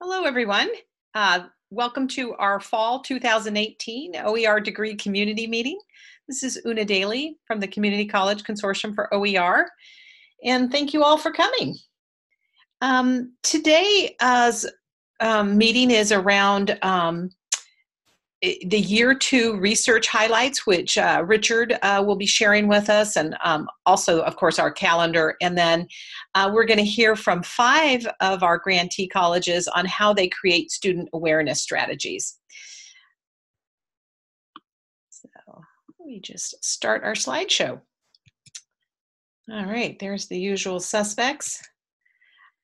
Hello, everyone. Uh, welcome to our fall 2018 OER degree community meeting. This is Una Daly from the Community College Consortium for OER, and thank you all for coming. Um, today's um, meeting is around um, the year two research highlights, which uh, Richard uh, will be sharing with us, and um, also, of course, our calendar. And then uh, we're going to hear from five of our grantee colleges on how they create student awareness strategies. So let me just start our slideshow. All right, there's the usual suspects.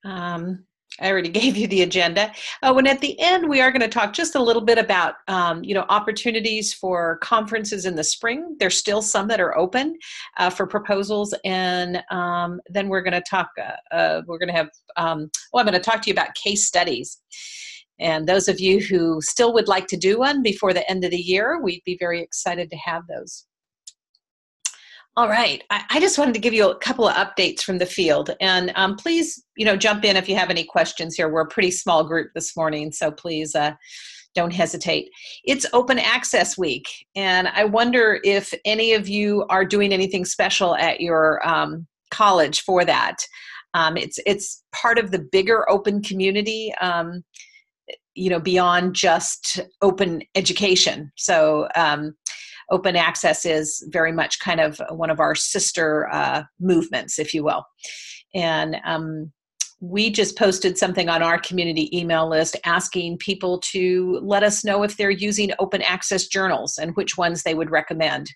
Um, I already gave you the agenda. Oh, and at the end, we are going to talk just a little bit about, um, you know, opportunities for conferences in the spring. There's still some that are open uh, for proposals, and um, then we're going to talk. Uh, uh, we're going to have. Um, well, I'm going to talk to you about case studies. And those of you who still would like to do one before the end of the year, we'd be very excited to have those. All right. I, I, just wanted to give you a couple of updates from the field. And um, please, you know, jump in if you have any questions here. We're a pretty small group this morning, so please uh, don't hesitate. It's Open Access Week, and I wonder if any of you are doing anything special at your um, college for that. Um, it's it's part of the bigger open community. Um, you know, beyond just open education. So um, open access is very much kind of one of our sister uh, movements, if you will. And um, we just posted something on our community email list asking people to let us know if they're using open access journals and which ones they would recommend.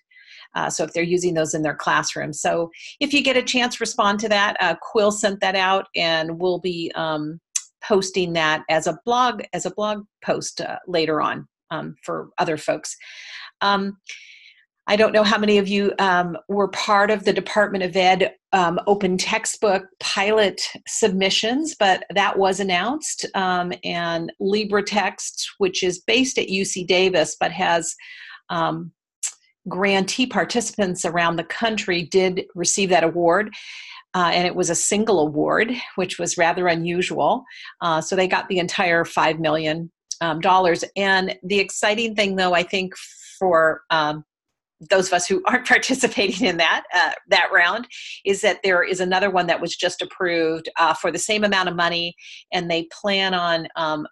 Uh, so if they're using those in their classroom. So if you get a chance, respond to that. Uh, Quill sent that out, and we'll be um, posting that as a blog as a blog post uh, later on um, for other folks. Um, I don't know how many of you um, were part of the Department of Ed um, open textbook pilot submissions, but that was announced. Um, and LibreText, which is based at UC Davis but has um, grantee participants around the country, did receive that award. Uh, and it was a single award, which was rather unusual. Uh, so they got the entire $5 million. Um, and the exciting thing, though, I think for um, those of us who aren't participating in that uh, that round is that there is another one that was just approved uh, for the same amount of money, and they plan on um,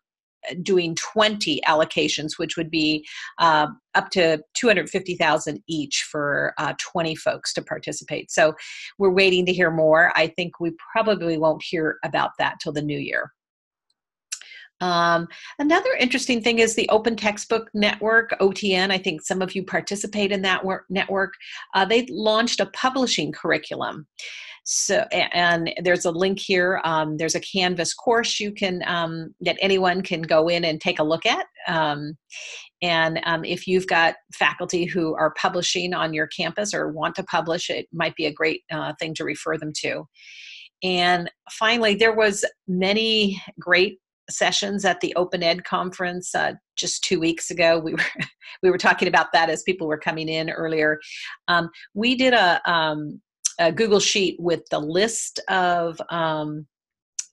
doing 20 allocations, which would be uh, up to 250,000 each for uh, 20 folks to participate. So we're waiting to hear more. I think we probably won't hear about that till the new year. Um, another interesting thing is the Open Textbook Network, OTN. I think some of you participate in that work, network. Uh, they launched a publishing curriculum. So, and there's a link here. Um, there's a Canvas course you can um, that anyone can go in and take a look at. Um, and um, if you've got faculty who are publishing on your campus or want to publish, it might be a great uh, thing to refer them to. And finally, there was many great sessions at the Open Ed conference uh, just two weeks ago. We were we were talking about that as people were coming in earlier. Um, we did a, um, a, Google sheet with the list of um,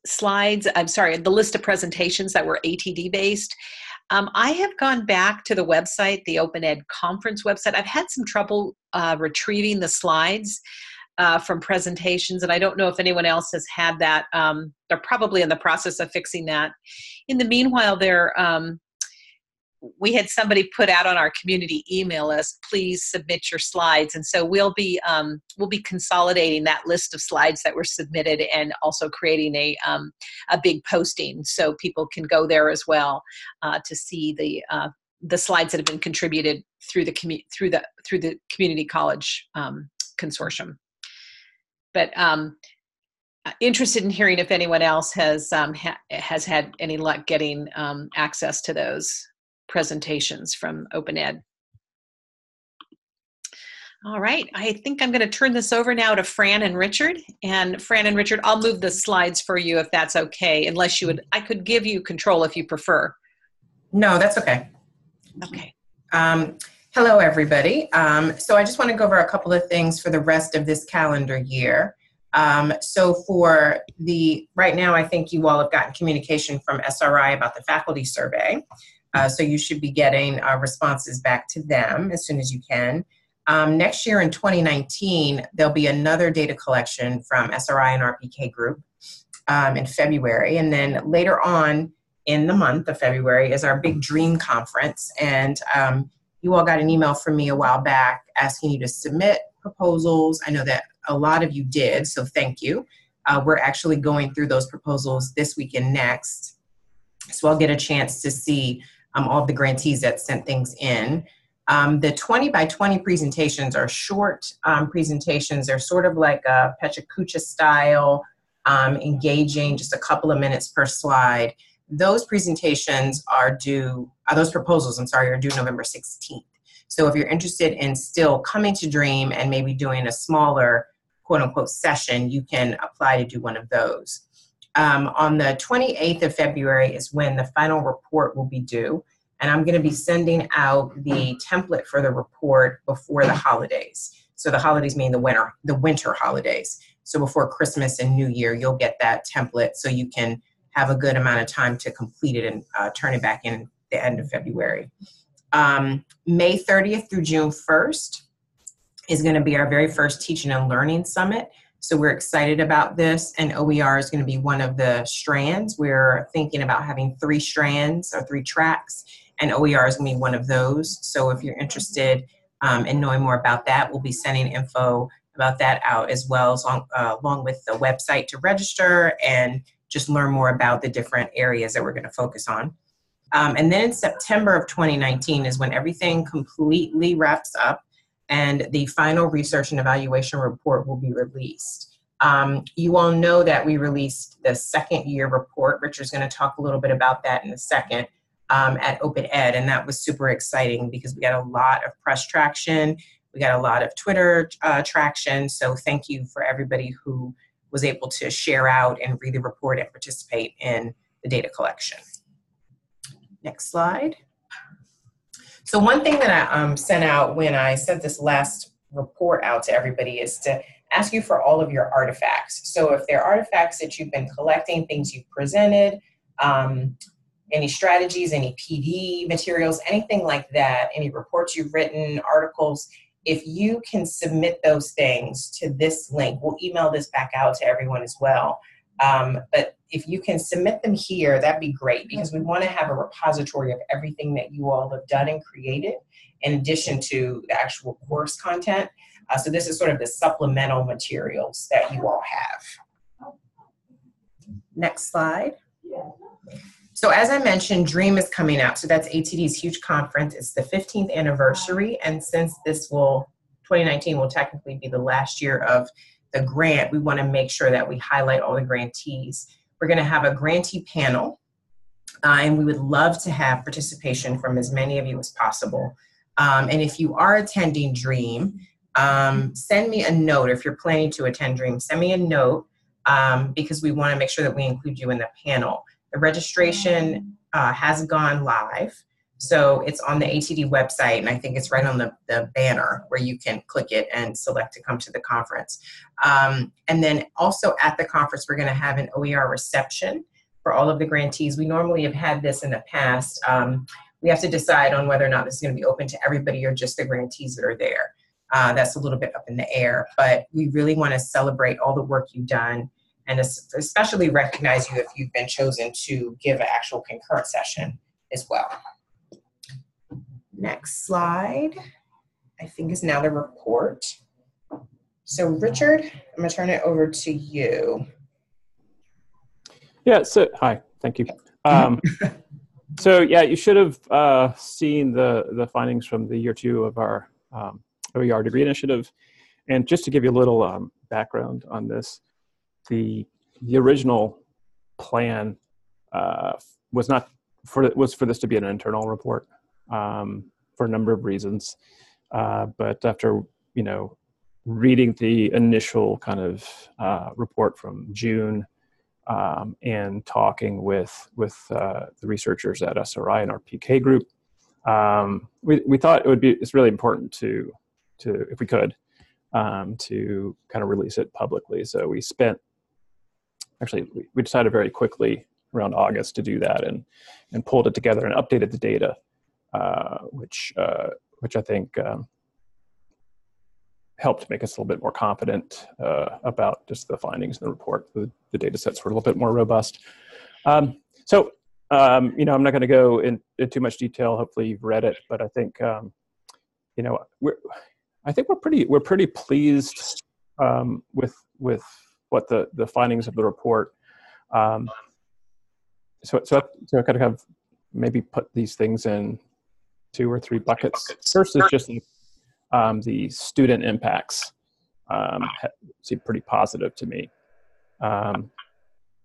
slides. I'm sorry, the list of presentations that were ATD based. Um, I have gone back to the website, the Open Ed conference website. I've had some trouble uh, retrieving the slides uh, from presentations, and I don't know if anyone else has had that. Um, they're probably in the process of fixing that. In the meanwhile, there um, we had somebody put out on our community email list please submit your slides and so we'll be um, we'll be consolidating that list of slides that were submitted and also creating a um, a big posting so people can go there as well uh, to see the uh, the slides that have been contributed through the commu- through the through the community college um, consortium but um, uh, interested in hearing if anyone else has um, ha- has had any luck getting um, access to those presentations from Open Ed. All right, I think I'm going to turn this over now to Fran and Richard. And Fran and Richard, I'll move the slides for you if that's okay, unless you would, I could give you control if you prefer. No, that's okay. Okay. Um, Hello, everybody. Um, so I just want to go over a couple of things for the rest of this calendar year. Um, so for the right now, I think you all have gotten communication from SRI about the faculty survey. Uh, so you should be getting uh, responses back to them as soon as you can. Um, next year in 2019, there'll be another data collection from SRI and RPK Group um, in February. And then later on in the month of February is our big dream conference. And um, you all got an email from me a while back asking you to submit proposals. I know that a lot of you did, so thank you. Uh, we're actually going through those proposals this week and next. So I'll get a chance to see um, all the grantees that sent things in. Um, the 20 by 20 presentations are short um, presentations. They're sort of like a PechaKucha style, um, engaging, just a couple of minutes per slide. Those presentations are due, uh, those proposals, I'm sorry, are due November 16th. So if you're interested in still coming to Dream and maybe doing a smaller quote unquote session, you can apply to do one of those. Um, on the 28th of February is when the final report will be due and I'm going to be sending out the template for the report before the holidays. So the holidays mean the winter, the winter holidays. So before Christmas and New Year, you'll get that template so you can have a good amount of time to complete it and uh, turn it back in the end of February. Um, May 30th through June 1st is going to be our very first teaching and learning summit. So we're excited about this, and OER is going to be one of the strands. We're thinking about having three strands or three tracks, and OER is going to be one of those. So if you're interested um, in knowing more about that, we'll be sending info about that out as well, as long, uh, along with the website to register and just learn more about the different areas that we're going to focus on. Um, and then in September of 2019 is when everything completely wraps up and the final research and evaluation report will be released. Um, you all know that we released the second year report. Richard's going to talk a little bit about that in a second um, at Open Ed, and that was super exciting because we got a lot of press traction, we got a lot of Twitter uh, traction. So thank you for everybody who was able to share out and read the report and participate in the data collection. Next slide. So one thing that I um, sent out when I sent this last report out to everybody is to ask you for all of your artifacts. So if there are artifacts that you've been collecting, things you've presented, um, any strategies, any PD materials, anything like that, any reports you've written, articles, if you can submit those things to this link, we'll email this back out to everyone as well. Um, but if you can submit them here, that'd be great because we want to have a repository of everything that you all have done and created in addition to the actual course content. Uh, so this is sort of the supplemental materials that you all have. Next slide. So as I mentioned, DREAM is coming out. So that's ATD's huge conference. It's the 15th anniversary. And since this will, 2019 will technically be the last year of the grant, we want to make sure that we highlight all the grantees. We're going to have a grantee panel, uh, and we would love to have participation from as many of you as possible. Um, and if you are attending DREAM, um, send me a note. If you're planning to attend DREAM, send me a note um, because we want to make sure that we include you in the panel. The registration uh, has gone live. So it's on the ATD website, and I think it's right on the, the banner where you can click it and select to come to the conference. Um, and then also at the conference, we're going to have an OER reception for all of the grantees. We normally have had this in the past. Um, we have to decide on whether or not this is going to be open to everybody or just the grantees that are there. Uh, that's a little bit up in the air, but we really want to celebrate all the work you've done and especially recognize you if you've been chosen to give an actual concurrent session as well. Next slide, I think is now the report. So Richard, I'm gonna turn it over to you. Yeah, so, hi, thank you. Um, so yeah, you should have uh, seen the, the findings from the year two of our um, OER degree initiative. And just to give you a little um, background on this, the the original plan uh, was not for was for this to be an internal report um, for a number of reasons. Uh, but after you know reading the initial kind of uh, report from June um, and talking with with uh, the researchers at SRI and RPK group, um, we we thought it would be it's really important to to if we could um, to kind of release it publicly. So we spent, actually, we, decided very quickly around August to do that and, and pulled it together and updated the data, uh, which, uh, which I think um, helped make us a little bit more confident uh, about just the findings in the report. The, the data sets were a little bit more robust. Um, so, um, you know, I'm not going to go in, in, too much detail. Hopefully, you've read it, but I think, um, you know, we're, I think we're pretty we're pretty pleased um, with with what the the findings of the report. Um, so so so I kind of have maybe put these things in two or three buckets. First is just um, the student impacts um, seem pretty positive to me. Um,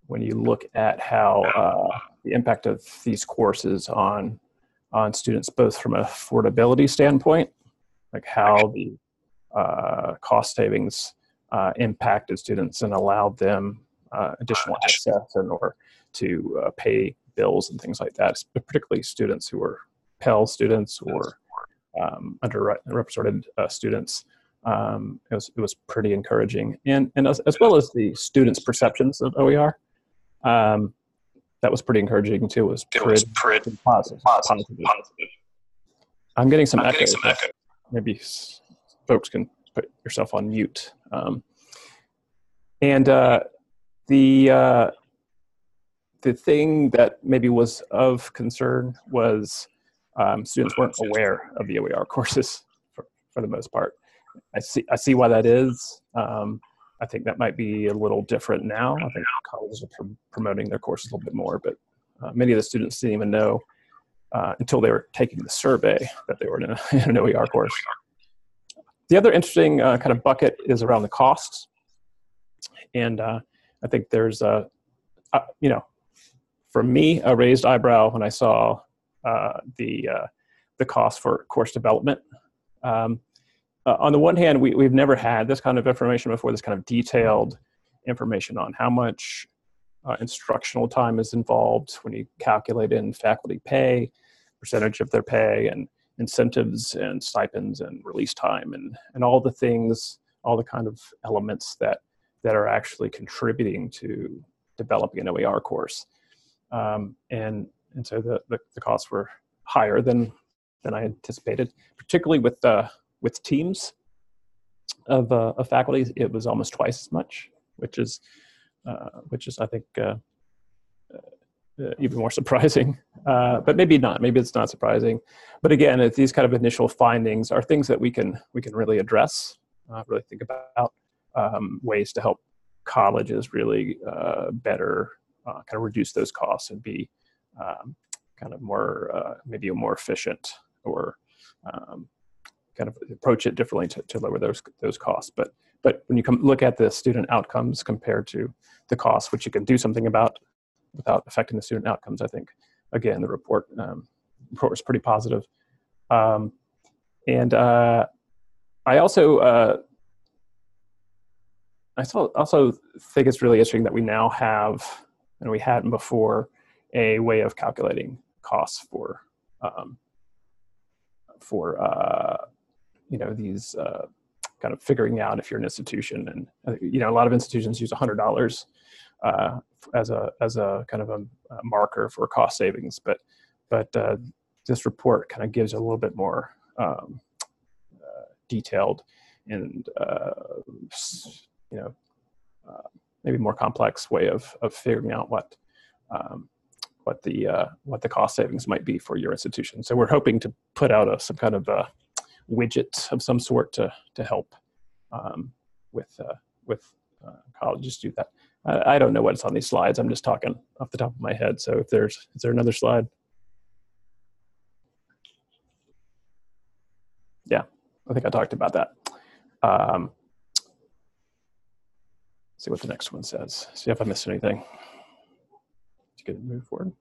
when you look at how uh, the impact of these courses on on students, both from affordability standpoint, like how the uh, cost savings uh, impacted students and allowed them uh, additional access and or to uh, pay bills and things like that, particularly students who are Pell students or um, underrepresented uh, students. Um, it, was, it was pretty encouraging. And, and as, as well as the students' perceptions of OER, um, that was pretty encouraging too. It was pretty, it was pretty positive, positive. positive. I'm getting some, I'm echo. Getting some echo. Maybe folks can put yourself on mute. Um, and uh, the uh, the thing that maybe was of concern was um, students weren't aware of the OER courses for, for the most part. I see, I see why that is. Um, I think that might be a little different now. I think colleges are pr- promoting their courses a little bit more, but uh, many of the students didn't even know uh, until they were taking the survey that they were in, a, in an OER course. The other interesting uh, kind of bucket is around the costs. And uh, I think there's a, uh, you know, for me, a raised eyebrow when I saw uh, the uh, the cost for course development. Um, on the one hand, we, we've never had this kind of information before, this kind of detailed information on how much instructional time is involved when you calculate in faculty pay, percentage of their pay, and incentives and stipends and release time and, and all the things, all the kind of elements that, that are actually contributing to developing an OER course. Um, and and so the, the, the, costs were higher than than I anticipated, particularly with uh, with teams of, uh, of faculty. It was almost twice as much, which is uh, which is I think uh, even more surprising. Uh, but maybe not. Maybe it's not surprising. But again, these kind of initial findings are things that we can we can really address, really think about um, ways to help colleges really better kind of reduce those costs and be um, kind of more uh, maybe a more efficient or um, kind of approach it differently to, to lower those those costs. But but when you come look at the student outcomes compared to the costs, which you can do something about without affecting the student outcomes, I think again the report um, report was pretty positive. Um, and uh, I also uh, I also think it's really interesting that we now have, and we hadn't before, a way of calculating costs for um, for uh, you know these uh, kind of figuring out if you're an institution and you know a lot of institutions use hundred dollars uh, as a as a kind of a, a, marker for cost savings, but but uh, this report kind of gives a little bit more um, uh, detailed and you know maybe more complex way of of figuring out what um, what the uh, what the cost savings might be for your institution. So we're hoping to put out a, some kind of a widget of some sort to to help um, with uh, with uh, colleges do that. I, don't know what's on these slides. I'm just talking off the top of my head. So if there's is there another slide? Yeah, I think I talked about that. Um, see what the next one says. See if I missed anything get it move forward.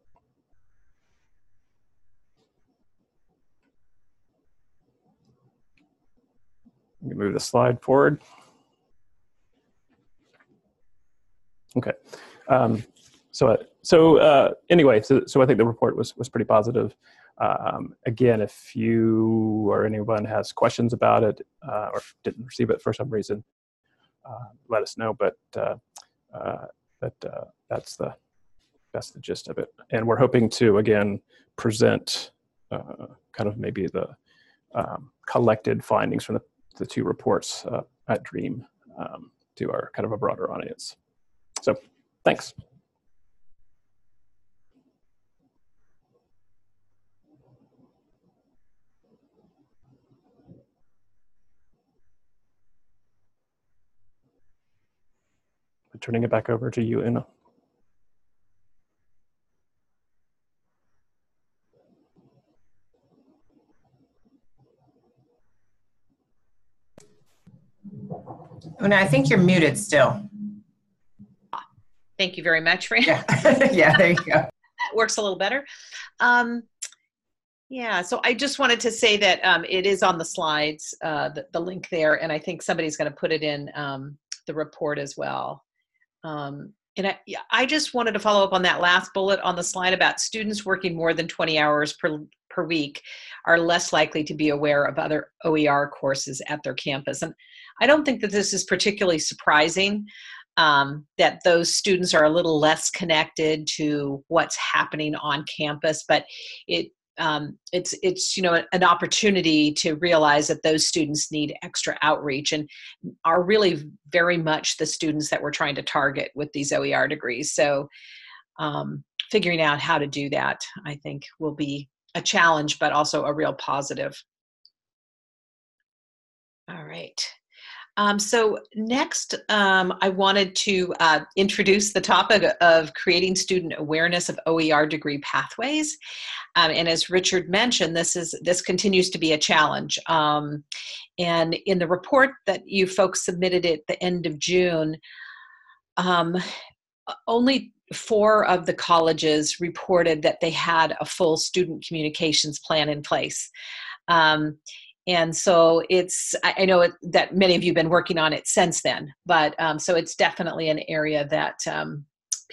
Move the slide forward. Okay. Um, so so uh, anyway, so so I think the report was was pretty positive. Um, again, if you or anyone has questions about it uh, or didn't receive it for some reason, uh, let us know. But uh, uh, but uh, that's the that's the gist of it. And we're hoping to again present uh, kind of maybe the um, collected findings from the, the two reports uh, at Dream um, to our kind of a broader audience. So thanks. Turning it back over to you, Una. Una, I think you're muted still. Thank you very much, Fran. Yeah, yeah there you go. that works a little better. Um, yeah, so I just wanted to say that um, it is on the slides, uh, the, the link there, and I think somebody's going to put it in um, the report as well. Um, and I, I just wanted to follow up on that last bullet on the slide about students working more than 20 hours per, per week are less likely to be aware of other OER courses at their campus. And I don't think that this is particularly surprising um, that those students are a little less connected to what's happening on campus, but it um, it's it's you know an opportunity to realize that those students need extra outreach and are really very much the students that we're trying to target with these OER degrees. So um, figuring out how to do that, I think, will be a challenge, but also a real positive. All right. Um, so next, um, I wanted to uh, introduce the topic of creating student awareness of OER degree pathways. Um, and as Richard mentioned, this is this continues to be a challenge. Um, and in the report that you folks submitted at the end of June, um, only four of the colleges reported that they had a full student communications plan in place. Um, and so it's i know it, that many of you have been working on it since then but um, so it's definitely an area that um,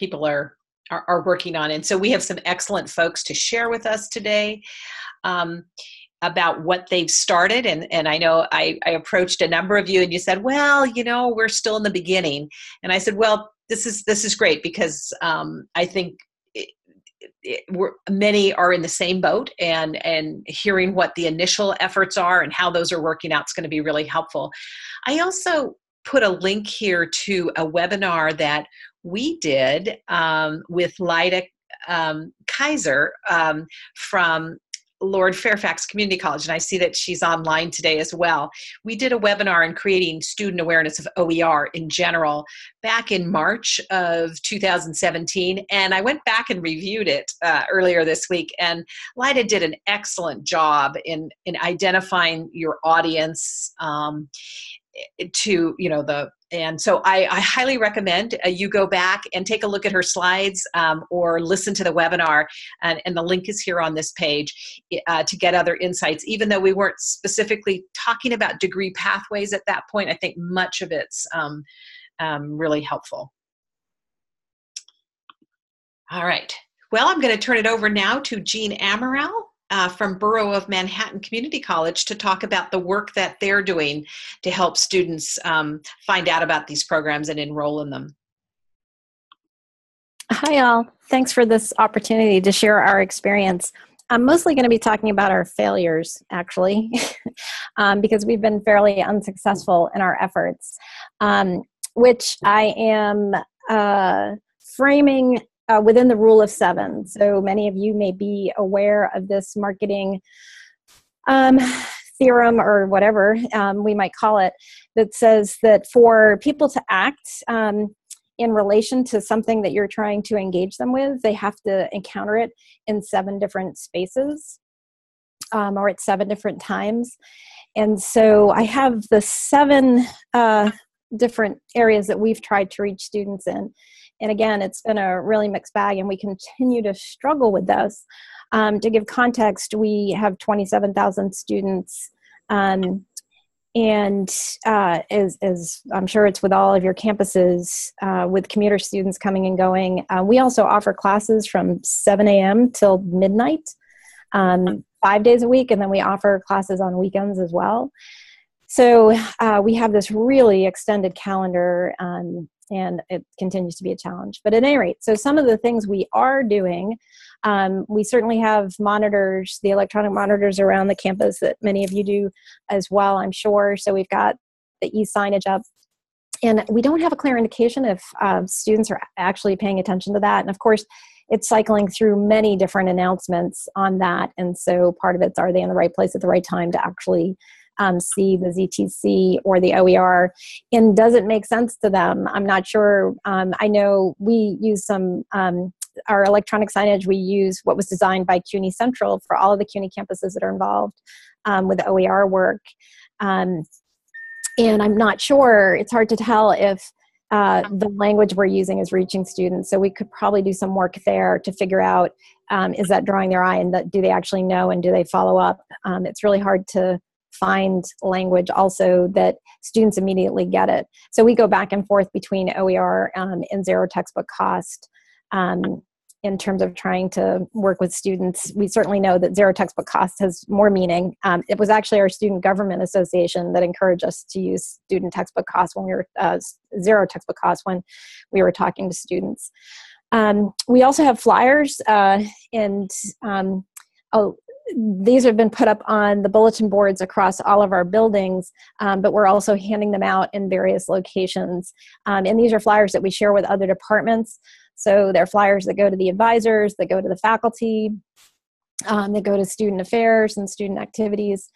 people are, are, are working on. And so we have some excellent folks to share with us today um, about what they've started. And and i know I, I approached a number of you and you said well you know we're still in the beginning. And i said well this is this is great because um, i think it, many are in the same boat and and hearing what the initial efforts are and how those are working out is going to be really helpful. I also put a link here to a webinar that we did um, with Lida um, Kaiser um, from Lord Fairfax Community College, and I see that she's online today as well. We did a webinar on creating student awareness of OER in general back in March of 2017, and I went back and reviewed it uh, earlier this week. And Lida did an excellent job in in identifying your audience. Um, to you know the and so I, I highly recommend uh, you go back and take a look at her slides um, or listen to the webinar and, and, the link is here on this page uh, to get other insights. Even though we weren't specifically talking about degree pathways at that point i think much of it's um, um, really helpful. All right. Well i'm going to turn it over now to jean amaral uh, from Borough of Manhattan Community College to talk about the work that they're doing to help students um, find out about these programs and enroll in them. Hi, all. Thanks for this opportunity to share our experience. I'm mostly going to be talking about our failures, actually, um, because we've been fairly unsuccessful in our efforts, um, which I am uh, framing uh, within the rule of seven. So many of you may be aware of this marketing um, theorem or whatever um, we might call it that says that for people to act um, in relation to something that you're trying to engage them with, they have to encounter it in seven different spaces um, or at seven different times. And so I have the seven uh, different areas that we've tried to reach students in and again, it's been a really mixed bag, and we continue to struggle with this. Um, to give context, we have 27,000 students um, and uh, as, as, I'm sure it's with all of your campuses, uh, with commuter students coming and going, uh, we also offer classes from 7 a.m. till midnight, um, five days a week, and then we offer classes on weekends as well. So uh, we have this really extended calendar, um, and it continues to be a challenge. But at any rate, so some of the things we are doing um, we certainly have monitors, the electronic monitors around the campus that many of you do as well, I'm sure. So we've got the e signage up. And we don't have a clear indication if uh, students are actually paying attention to that. And of course, it's cycling through many different announcements on that. And so part of it's are they in the right place at the right time to actually um, see the ZTC or the OER, and does it make sense to them? I'm not sure. Um, I know we use some um, our electronic signage, we use what was designed by CUNY Central for all of the CUNY campuses that are involved um, with OER work. Um, and I'm not sure, it's hard to tell if uh, the language we're using is reaching students. So we could probably do some work there to figure out um, is that drawing their eye and that, do they actually know and do they follow up? Um, it's really hard to find language also that students immediately get it. So we go back and forth between OER um, and zero textbook cost um, in terms of trying to work with students. We certainly know that zero textbook cost has more meaning. Um, it was actually our Student Government Association that encouraged us to use student textbook cost when we were uh, zero textbook cost when we were talking to students. Um, we also have flyers uh, and um, oh, these have been put up on the bulletin boards across all of our buildings, um, but we're also handing them out in various locations. Um, and these are flyers that we share with other departments. So they're flyers that go to the advisors, that go to the faculty, um, that go to student affairs and student activities.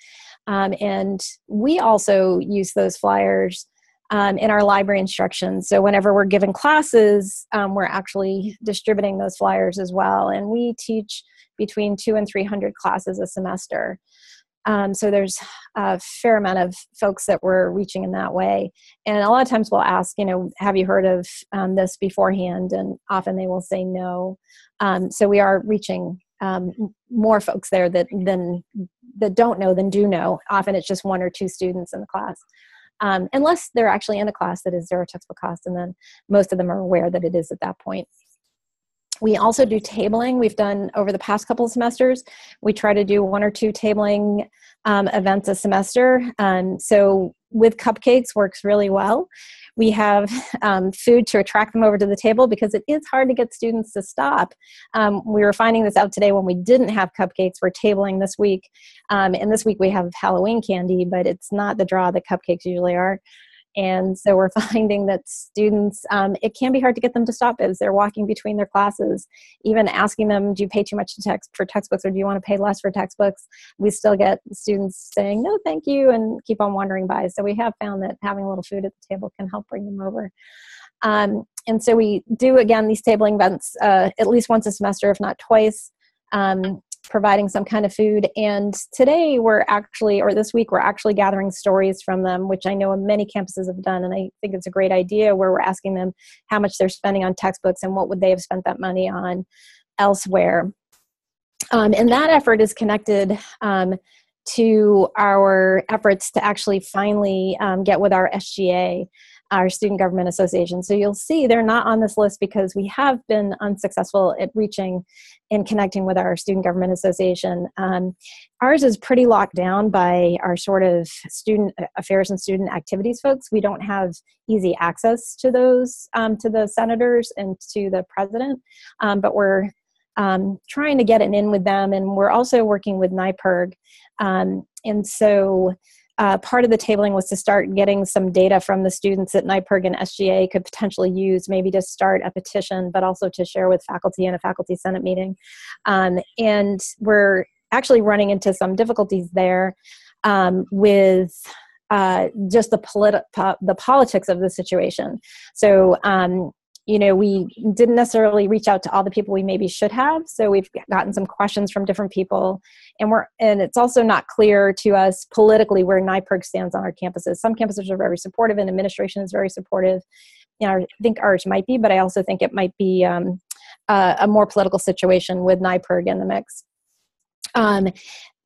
Um, and we also use those flyers um, in our library instructions. So whenever we're giving classes, um, we're actually distributing those flyers as well. And we teach between two and 300 classes a semester. Um, so there's a fair amount of folks that we're reaching in that way. And a lot of times we'll ask, you know, have you heard of um, this beforehand? And often they will say no. Um, so we are reaching um, more folks there that than that don't know than do know. Often it's just one or two students in the class. Um, unless they're actually in a class that is zero textbook cost, and then most of them are aware that it is at that point we also do tabling. We've done over the past couple of semesters. We try to do one or two tabling um, events a semester. Um, so with cupcakes works really well. We have um, food to attract them over to the table because it is hard to get students to stop. Um, we were finding this out today when we didn't have cupcakes. We're tabling this week, um, and this week we have Halloween candy, but it's not the draw that cupcakes usually are. And so we're finding that students, um, it can be hard to get them to stop as they're walking between their classes. Even asking them, do you pay too much to text for textbooks or do you want to pay less for textbooks? We still get students saying, no, thank you, and keep on wandering by. So we have found that having a little food at the table can help bring them over. Um, and so we do, again, these tabling events uh, at least once a semester, if not twice. Um, providing some kind of food. And today we're actually, or this week, we're actually gathering stories from them, which I know many campuses have done. And I think it's a great idea where we're asking them how much they're spending on textbooks and what would they have spent that money on elsewhere. Um, and that effort is connected um, to our efforts to actually finally um, get with our SGA our Student Government Association. So you'll see they're not on this list because we have been unsuccessful at reaching and connecting with our Student Government Association. Um, ours is pretty locked down by our sort of student affairs and student activities folks. We don't have easy access to those, um, to the senators and to the president, um, but we're um, trying to get an in with them, and we're also working with NYPIRG. Um, and so uh, part of the tabling was to start getting some data from the students that NYPIRG and SGA could potentially use, maybe to start a petition, but also to share with faculty in a faculty senate meeting. Um, and we're actually running into some difficulties there um, with uh, just the, politi- po- the politics of the situation. So um, you know we didn't necessarily reach out to all the people we maybe should have so we've gotten some questions from different people and we're and it's also not clear to us politically where NYPIRG stands on our campuses. Some campuses are very supportive and administration is very supportive. You know, i think ours might be but i also think it might be um, uh, a more political situation with NYPIRG in the mix. Um,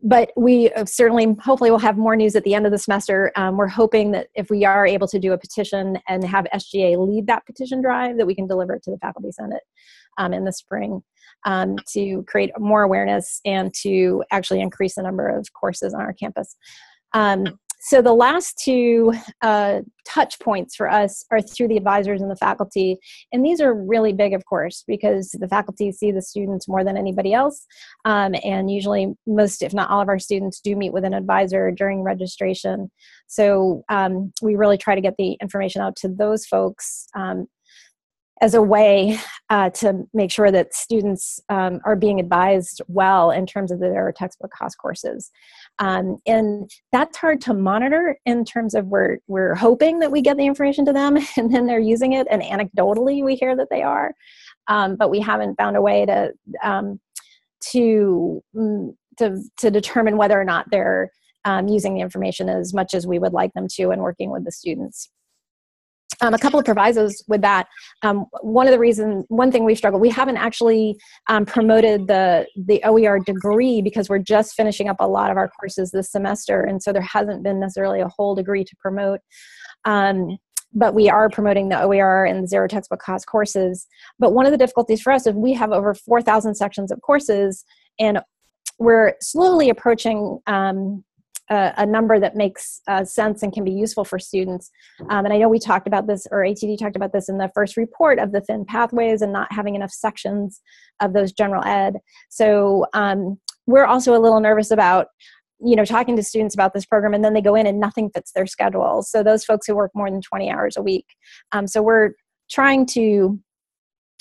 but we uh, certainly hopefully will have more news at the end of the semester. Um, we're hoping that if we are able to do a petition and have sga lead that petition drive that we can deliver it to the faculty senate um, in the spring um, to create more awareness and to actually increase the number of courses on our campus. Um, so the last two uh, touch points for us are through the advisors and the faculty. And these are really big of course because the faculty see the students more than anybody else. Um, and usually most if not all of our students do meet with an advisor during registration. So um, we really try to get the information out to those folks um, as a way uh, to make sure that students um, are being advised well in terms of their textbook cost courses. Um, and that's hard to monitor in terms of we're, we're hoping that we get the information to them and then they're using it, and anecdotally we hear that they are. Um, but we haven't found a way to, um, to, mm, to, to determine whether or not they're um, using the information as much as we would like them to and working with the students. Um, a couple of provisos with that. Um, one of the reasons, one thing we've struggled, we haven't actually um, promoted the the OER degree because we're just finishing up a lot of our courses this semester, and so there hasn't been necessarily a whole degree to promote. Um, but we are promoting the OER and zero textbook cost courses. But one of the difficulties for us is we have over 4,000 sections of courses, and we're slowly approaching um, a, number that makes uh, sense and can be useful for students. Um, and I know we talked about this, or ATD talked about this in the first report of the thin pathways and not having enough sections of those general ed. So um, we're also a little nervous about you know talking to students about this program and then they go in and nothing fits their schedule so those folks who work more than 20 hours a week um, so we're trying to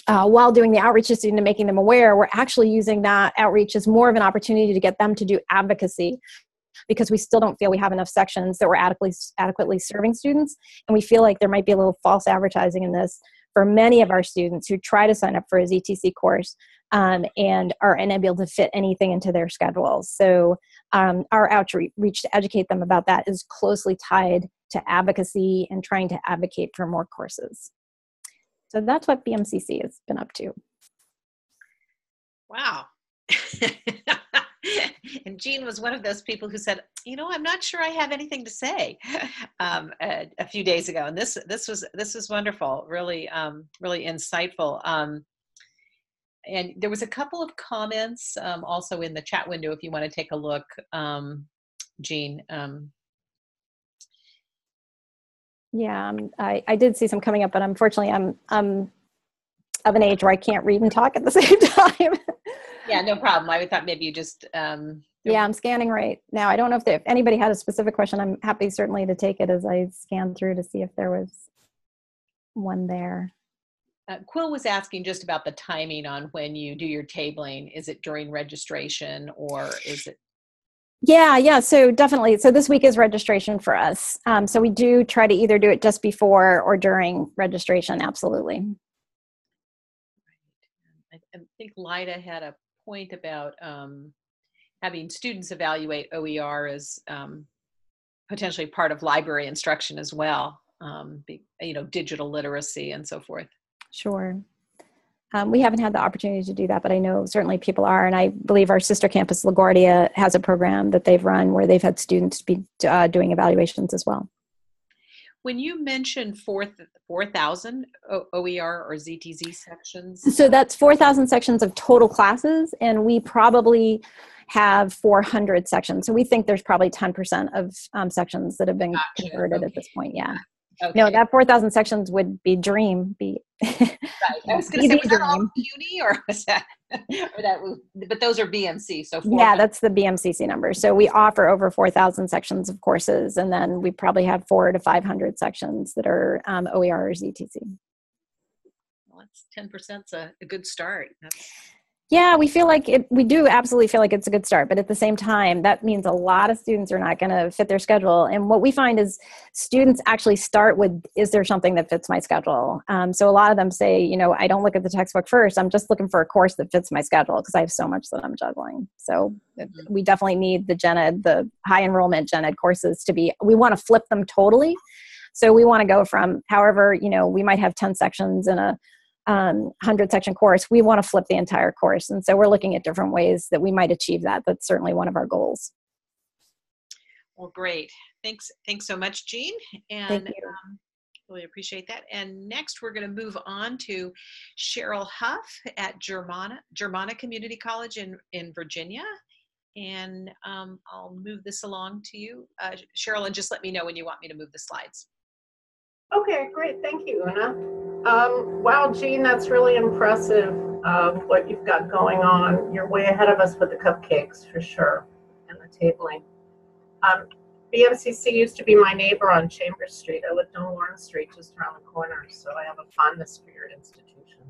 uh, while doing the outreach to students and making them aware, we're actually using that outreach as more of an opportunity to get them to do advocacy because we still don't feel we have enough sections that we're adequately adequately serving students and we feel like there might be a little false advertising in this for many of our students who try to sign up for a ZTC course um, and are unable to fit anything into their schedules. So um, our outreach to educate them about that is closely tied to advocacy and trying to advocate for more courses. So that's what BMCC has been up to. Wow. and Jean was one of those people who said, "You know, I'm not sure I have anything to say." Um, a, a, few days ago, and this this was this was wonderful, really um, really insightful. Um, and there was a couple of comments um, also in the chat window if you want to take a look, um, Jean. Um. yeah, I, I did see some coming up, but unfortunately, I'm I'm of an age where I can't read and talk at the same time yeah, no problem. I thought maybe you just. Um, yeah, I'm scanning right now. I don't know if, there, if anybody had a specific question. I'm happy certainly to take it as I scan through to see if there was one there. Uh, Quill was asking just about the timing on when you do your tabling. Is it during registration or is it? Yeah, yeah. So definitely. So this week is registration for us. Um, so we do try to either do it just before or during registration. Absolutely. I, think Lida had a point about um, having students evaluate OER as um, potentially part of library instruction as well, um, be, you know, digital literacy and so forth. Sure. Um, we haven't had the opportunity to do that, but I know certainly people are. And I believe our sister campus, LaGuardia, has a program that they've run where they've had students be uh, doing evaluations as well. When you mentioned 4,000 OER or ZTC sections? So that's 4,000 sections of total classes, and we probably have 400 sections. So we think there's probably 10% of um, sections that have been gotcha. converted okay. at this point. Yeah. Okay. No, that 4,000 sections would be dream. Be right. I was going to say, was that all CUNY or was that, or that, but those are BMC. So yeah, that's the BMCC number. So we offer over 4,000 sections of courses, and then we probably have four to 500 sections that are um, OER or ZTC. Well, that's 10% a, a good start. That's yeah, we feel like it, we do absolutely feel like it's a good start, but at the same time, that means a lot of students are not going to fit their schedule. And what we find is students actually start with, is there something that fits my schedule? Um, so a lot of them say, you know, I don't look at the textbook first. I'm just looking for a course that fits my schedule because I have so much that I'm juggling. So mm-hmm. we definitely need the gen ed, the high enrollment gen ed courses to be, we want to flip them totally. So we want to go from however, you know, we might have 10 sections in a um, 100 section course. We want to flip the entire course. And so we're looking at different ways that we might achieve that. That's certainly one of our goals. Well, great. Thanks. Thanks so much, Jean. And Thank you. um, really appreciate that. And next, we're going to move on to Cheryl Huff at Germanna, Germanna Community College in, in Virginia. And um, I'll move this along to you, uh, Cheryl, and just let me know when you want me to move the slides. Okay, great. Thank you, Una. Um, wow, Jean, that's really impressive uh, what you've got going on. You're way ahead of us with the cupcakes for sure and the tabling. Um, BMCC used to be my neighbor on Chambers Street. I lived on Warren Street just around the corner, so I have a fondness for your institution.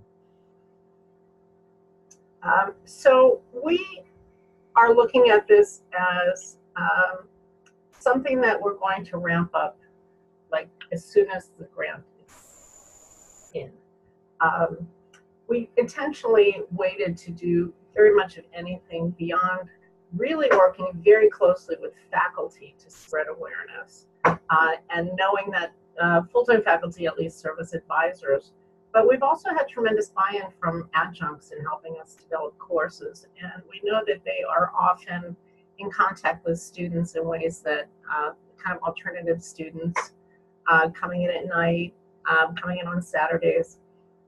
Um, so we are looking at this as um, something that we're going to ramp up like as soon as the grant in. Um, we intentionally waited to do very much of anything beyond really working very closely with faculty to spread awareness uh, and knowing that uh, full-time faculty at least serve as advisors. But we've also had tremendous buy-in from adjuncts in helping us develop courses. And we know that they are often in contact with students in ways that uh, kind of alternative students uh, coming in at night, um, coming in on Saturdays.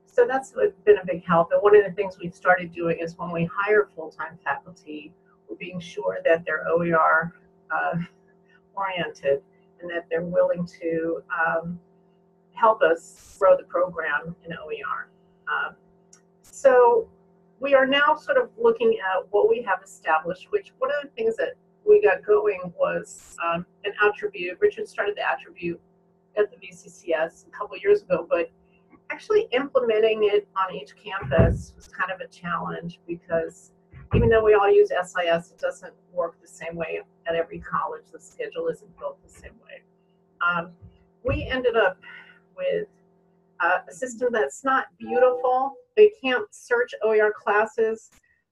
So that's been a big help. And one of the things we've started doing is when we hire full-time faculty, we're being sure that they're OER uh, oriented and that they're willing to um, help us grow the program in OER. Um, so we are now sort of looking at what we have established, which one of the things that we got going was um, an attribute. Richard started the attribute at the VCCS a couple years ago, but actually implementing it on each campus was kind of a challenge because even though we all use SIS, it doesn't work the same way at every college. The schedule isn't built the same way. Um, we ended up with uh, a system that's not beautiful. They can't search OER classes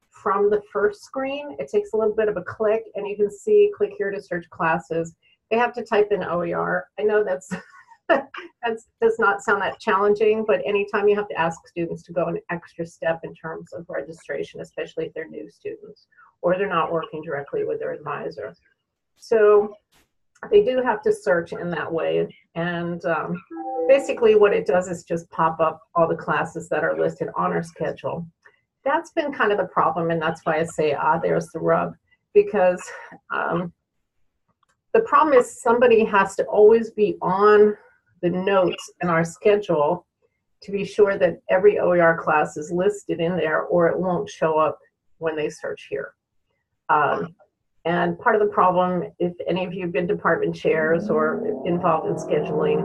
from the first screen. It takes a little bit of a click, and you can see click here to search classes they have to type in OER. I know that's that does not sound that challenging, but anytime you have to ask students to go an extra step in terms of registration, especially if they're new students or they're not working directly with their advisor. So they do have to search in that way. And um, basically what it does is just pop up all the classes that are listed on our schedule. That's been kind of the problem, and that's why I say, ah, there's the rub, because um, the problem is somebody has to always be on the notes in our schedule to be sure that every OER class is listed in there or it won't show up when they search here. Um, and part of the problem, if any of you have been department chairs or involved in scheduling,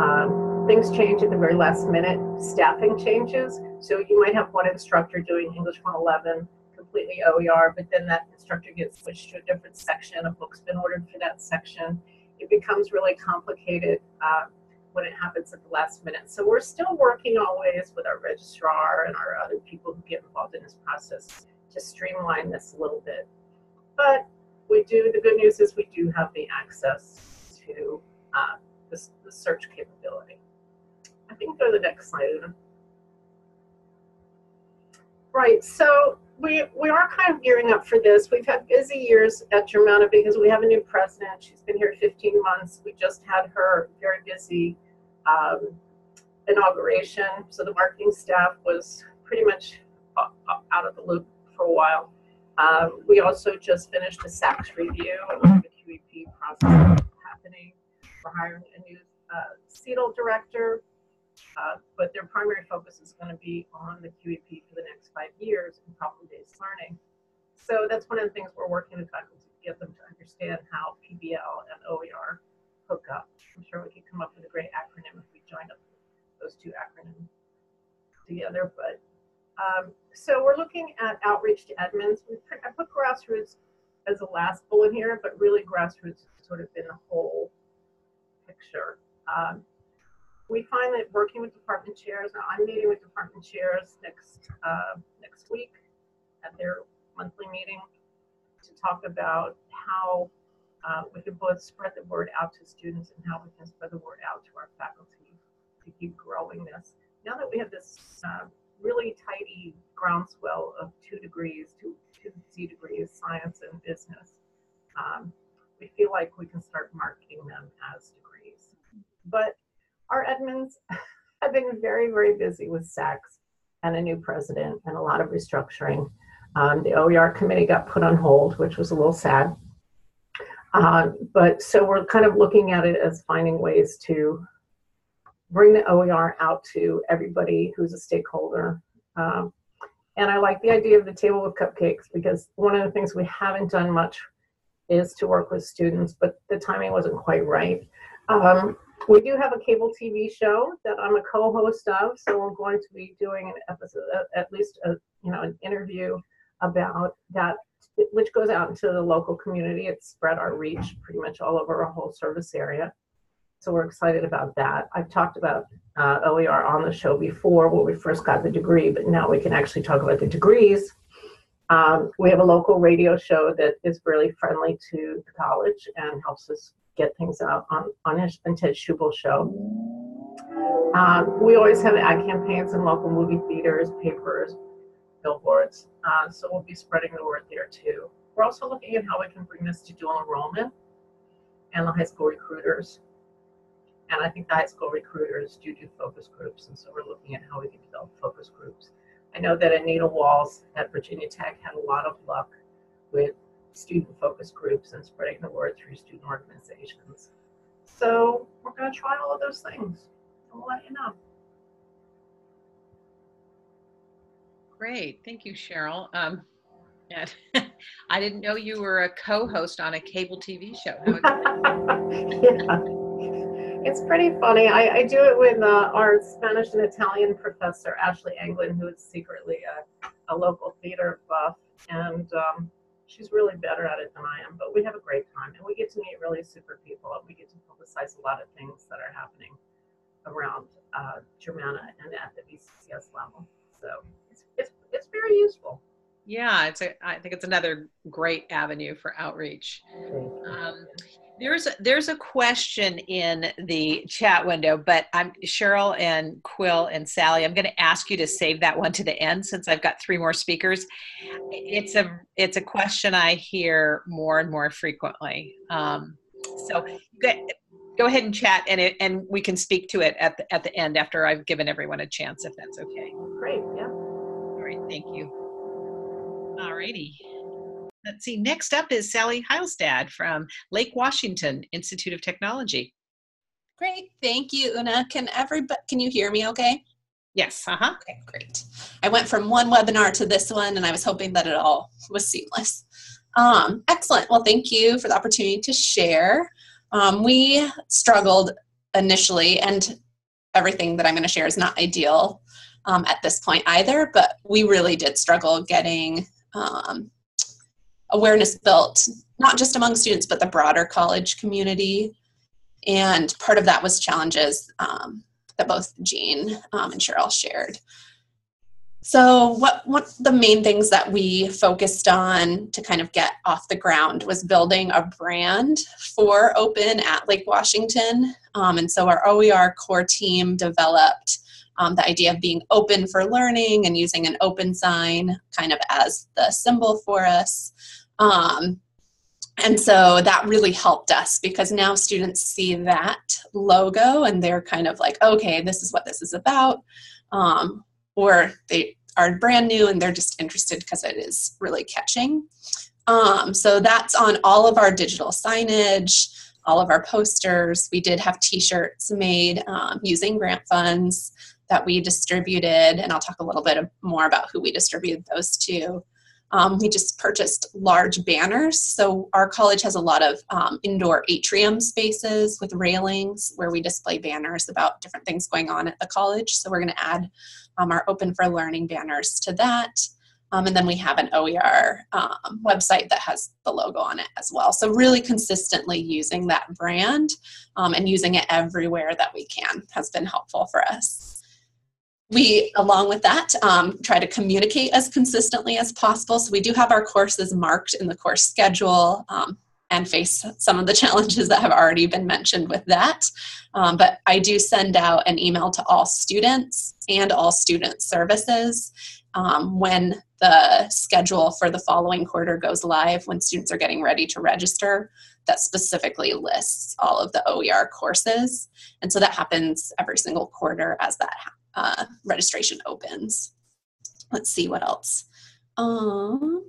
um, things change at the very last minute. Staffing changes. So you might have one instructor doing English 111 completely OER, but then that instructor gets switched to a different section, a book's been ordered for that section. It becomes really complicated uh, when it happens at the last minute. So we're still working always with our registrar and our other people who get involved in this process to streamline this a little bit. But we do, the good news is we do have the access to uh, this, the search capability. I think go to the next slide. Right, so we we are kind of gearing up for this. We've had busy years at Germanna because we have a new president. She's been here 15 months. We just had her very busy um, inauguration, so the marketing staff was pretty much out of the loop for a while. Um, we also just finished a SACS review and the QEP process happening. We're hiring a new uh, CETL director uh, but their primary focus is going to be on the QEP for the next five years in problem-based learning. So that's one of the things we're working with faculty to get them to understand how PBL and OER hook up. I'm sure we could come up with a great acronym if we joined up those two acronyms together. But um, so we're looking at outreach to admins. We put, I put grassroots as the last bullet here, but really grassroots has sort of been the whole picture. Um, we find that working with department chairs, now I'm meeting with department chairs next uh, next week at their monthly meeting to talk about how uh, we can both spread the word out to students and how we can spread the word out to our faculty to keep growing this. Now that we have this uh, really tidy groundswell of two degrees, two, two Z degrees, science and business, um, we feel like we can start marketing them as degrees. But our admins have been very, very busy with SACs and a new president and a lot of restructuring. Um, the OER committee got put on hold, which was a little sad. Um, but so we're kind of looking at it as finding ways to bring the OER out to everybody who's a stakeholder. Um, and I like the idea of the table with cupcakes because one of the things we haven't done much is to work with students, but the timing wasn't quite right. Um, we do have a cable TV show that I'm a co-host of, so we're going to be doing an episode, at least a, you know, an interview about that, which goes out into the local community. It's spread our reach pretty much all over our whole service area. So we're excited about that. I've talked about uh, OER on the show before when we first got the degree, but now we can actually talk about the degrees. Um, we have a local radio show that is really friendly to the college and helps us get things out on, on and Ted Schubel show. Um, we always have ad campaigns in local movie theaters, papers, billboards. Uh, so we'll be spreading the word there too. We're also looking at how we can bring this to dual enrollment and the high school recruiters. And I think the high school recruiters do do focus groups, and so we're looking at how we can develop focus groups. I know that Anita Walz at Virginia Tech had a lot of luck with student focus groups and spreading the word through student organizations. So we're going to try all of those things, and we'll let you know. Great, thank you, Cheryl. Um, and I didn't know you were a co-host on a cable TV show. yeah. It's pretty funny. I, I do it with uh, our Spanish and Italian professor, Ashley Anglin, who is secretly a, a local theater buff. And um, she's really better at it than I am. But we have a great time. And we get to meet really super people. And we get to publicize a lot of things that are happening around uh, Germanna and at the VCCS level. So it's, it's, it's very useful. Yeah, it's a, I think it's another great avenue for outreach. Um, there's a, there's a question in the chat window, but I'm Cheryl and Quill and Sally. I'm going to ask you to save that one to the end since I've got three more speakers. It's a it's a question I hear more and more frequently. Um, so go ahead and chat, and it, and we can speak to it at the at the end after I've given everyone a chance, if that's okay. Great. Yeah. All right. Thank you. All righty. Let's see, next up is Sally Heilstedt from Lake Washington Institute of Technology. Great, thank you, Una. Can everybody, can you hear me okay? Yes, uh-huh. Okay, great. I went from one webinar to this one and I was hoping that it all was seamless. Um, excellent, well thank you for the opportunity to share. Um, we struggled initially and everything that I'm gonna share is not ideal um, at this point either, but we really did struggle getting um, awareness built, not just among students, but the broader college community. And part of that was challenges um, that both Jean um, and Cheryl shared. So, what, what the main things that we focused on to kind of get off the ground was building a brand for Open at Lake Washington. Um, and so, our OER core team developed um, the idea of being open for learning and using an open sign kind of as the symbol for us. Um, and so that really helped us because now students see that logo and they're kind of like, okay, this is what this is about. Um, or they are brand new and they're just interested because it is really catching. Um, so that's on all of our digital signage, all of our posters. We did have t shirts made um, using grant funds that we distributed, and I'll talk a little bit more about who we distributed those to. Um, we just purchased large banners. So our college has a lot of um, indoor atrium spaces with railings where we display banners about different things going on at the college. So we're going to add um, our Open for Learning banners to that. Um, and then we have an OER um, website that has the logo on it as well. So really consistently using that brand um, and using it everywhere that we can has been helpful for us we, along with that, um, try to communicate as consistently as possible. So we do have our courses marked in the course schedule. Um, and face some of the challenges that have already been mentioned with that. Um, but I do send out an email to all students and all student services um, when the schedule for the following quarter goes live, when students are getting ready to register, that specifically lists all of the OER courses. And so that happens every single quarter as that uh, registration opens. Let's see what else. Um,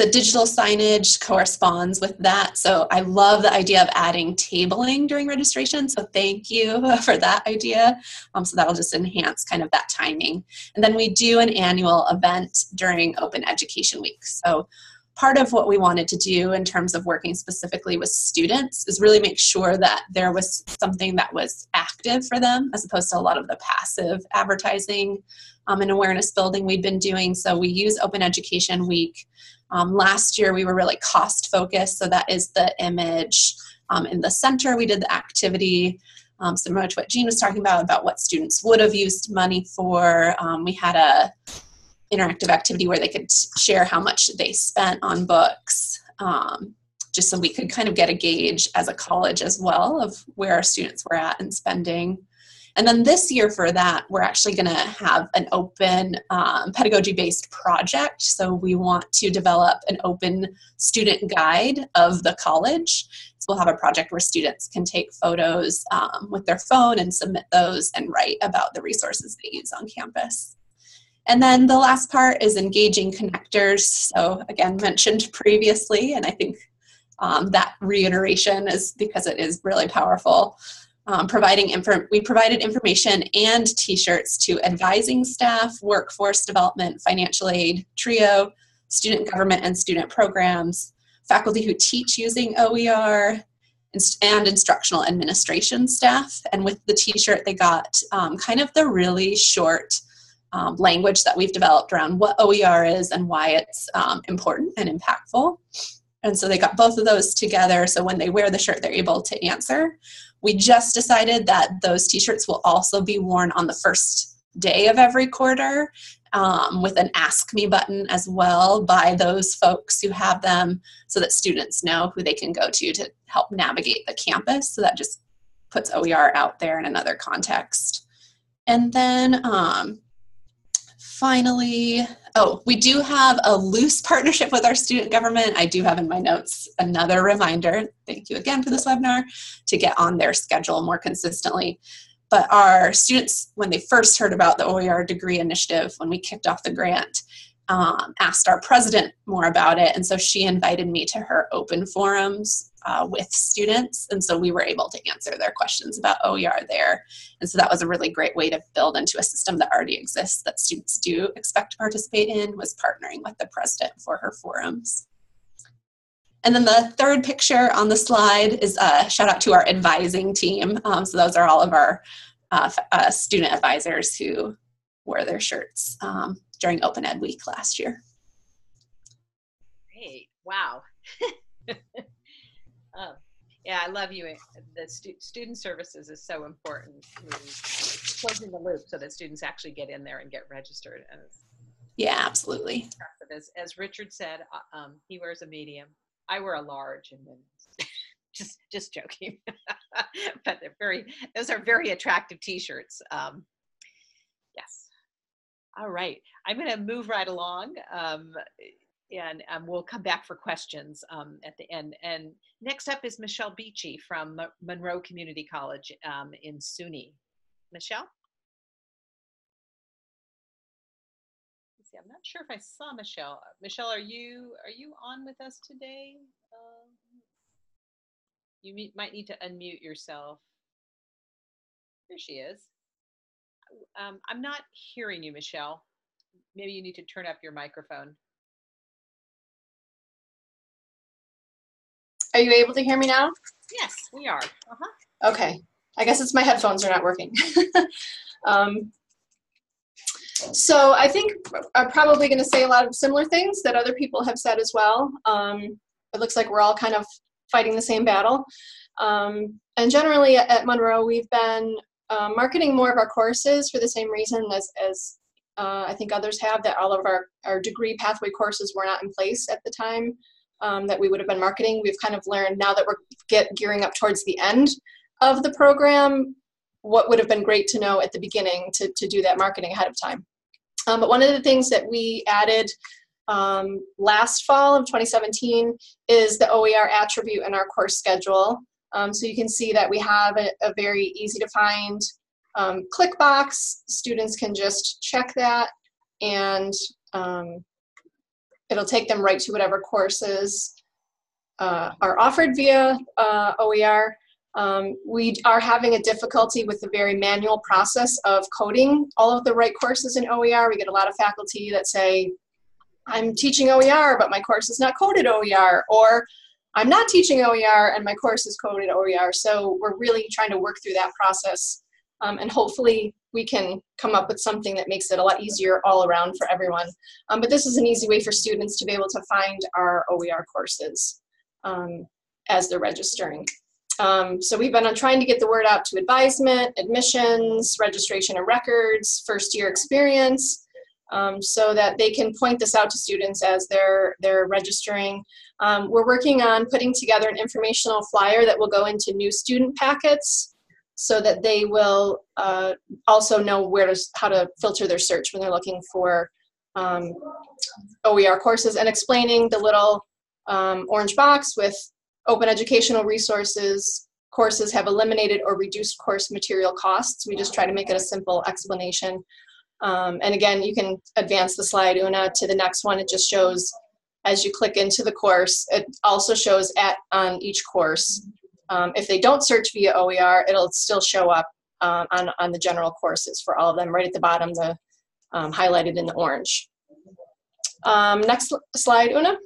the digital signage corresponds with that. So I love the idea of adding tabling during registration. So thank you for that idea. Um, so that'll just enhance kind of that timing. And then we do an annual event during Open Education Week. So part of what we wanted to do in terms of working specifically with students is really make sure that there was something that was active for them as opposed to a lot of the passive advertising um, and awareness building we've been doing. So we use Open Education Week. Um, last year we were really cost focused, so that is the image um, in the center. We did the activity. Um, similar to what Jean was talking about, about what students would have used money for. Um, we had a interactive activity where they could share how much they spent on books, um, just so we could kind of get a gauge as a college as well of where our students were at and spending. And then this year for that, we're actually going to have an open um, pedagogy based project. So we want to develop an open student guide of the college. So we'll have a project where students can take photos um, with their phone and submit those and write about the resources they use on campus. And then the last part is engaging connectors. So, again, mentioned previously, and I think um, that reiteration is because it is really powerful. Um, providing info, we provided information and T-shirts to advising staff, workforce development, financial aid, TRIO, student government and student programs, faculty who teach using OER, and instructional administration staff. And with the T-shirt, they got um, kind of the really short um, language that we've developed around what OER is and why it's um, important and impactful. And so they got both of those together. So when they wear the shirt, they're able to answer. We just decided that those t shirts will also be worn on the first day of every quarter um, with an Ask Me button as well by those folks who have them so that students know who they can go to to help navigate the campus. So that just puts OER out there in another context. And then um, finally, oh, we do have a loose partnership with our student government. I do have in my notes another reminder, thank you again for this webinar, to get on their schedule more consistently. But our students, when they first heard about the OER degree initiative, when we kicked off the grant, um, asked our president more about it. And so she invited me to her open forums uh, with students. And so we were able to answer their questions about OER there. And so that was a really great way to build into a system that already exists that students do expect to participate in was partnering with the president for her forums. And then the third picture on the slide is a shout out to our advising team. Um, so those are all of our uh, uh, student advisors who wore their shirts um, during Open Ed Week last year. Great. Wow. um, yeah, I love you. The stu- student services is so important. to Closing the loop so that students actually get in there and get registered. And yeah, absolutely. As, as Richard said, uh, um, he wears a medium. I wear a large, and then just just joking. but they're very; those are very attractive T-shirts. Um. All right, I'm going to move right along. Um, and um, we'll come back for questions um, at the end. And next up is Michelle Beachy from Monroe Community College um, in SUNY. Michelle? Let's see, I'm not sure if I saw Michelle. Michelle, are you are you on with us today? Um, you might need to unmute yourself. Here she is. Um, I'm not hearing you, Michelle. Maybe you need to turn up your microphone. Are you able to hear me now? Yes, we are. Uh-huh. Okay. I guess it's my headphones are not working. um, so I think I'm probably going to say a lot of similar things that other people have said as well. Um, it looks like we're all kind of fighting the same battle. Um, and generally at Monroe, we've been uh, marketing more of our courses for the same reason as, as uh, I think others have, that all of our, our degree pathway courses were not in place at the time um, that we would have been marketing. We've kind of learned now that we're get gearing up towards the end of the program, what would have been great to know at the beginning to, to do that marketing ahead of time. Um, but one of the things that we added um, last fall of 2017 is the OER attribute in our course schedule. Um, so you can see that we have a, a very easy to find um, click box. Students can just check that and um, it'll take them right to whatever courses uh, are offered via uh, OER. Um, we are having a difficulty with the very manual process of coding all of the right courses in OER. We get a lot of faculty that say, I'm teaching OER, but my course is not coded OER, or I'm not teaching OER and my course is coded OER. So we're really trying to work through that process. Um, and hopefully we can come up with something that makes it a lot easier all around for everyone. Um, but this is an easy way for students to be able to find our OER courses um, as they're registering. Um, so we've been trying to get the word out to advisement, admissions, registration and records, first year experience, um, so that they can point this out to students as they're, they're registering. Um, we're working on putting together an informational flyer that will go into new student packets so that they will uh, also know where to, how to filter their search when they're looking for um, OER courses and explaining the little um, orange box with open educational resources courses have eliminated or reduced course material costs. We just try to make it a simple explanation. Um, and again, you can advance the slide, Una, to the next one. It just shows as you click into the course, it also shows at on each course. Um, if they don't search via OER, it'll still show up um, on, on the general courses for all of them, right at the bottom, the um, highlighted in the orange. Um, next slide, Una.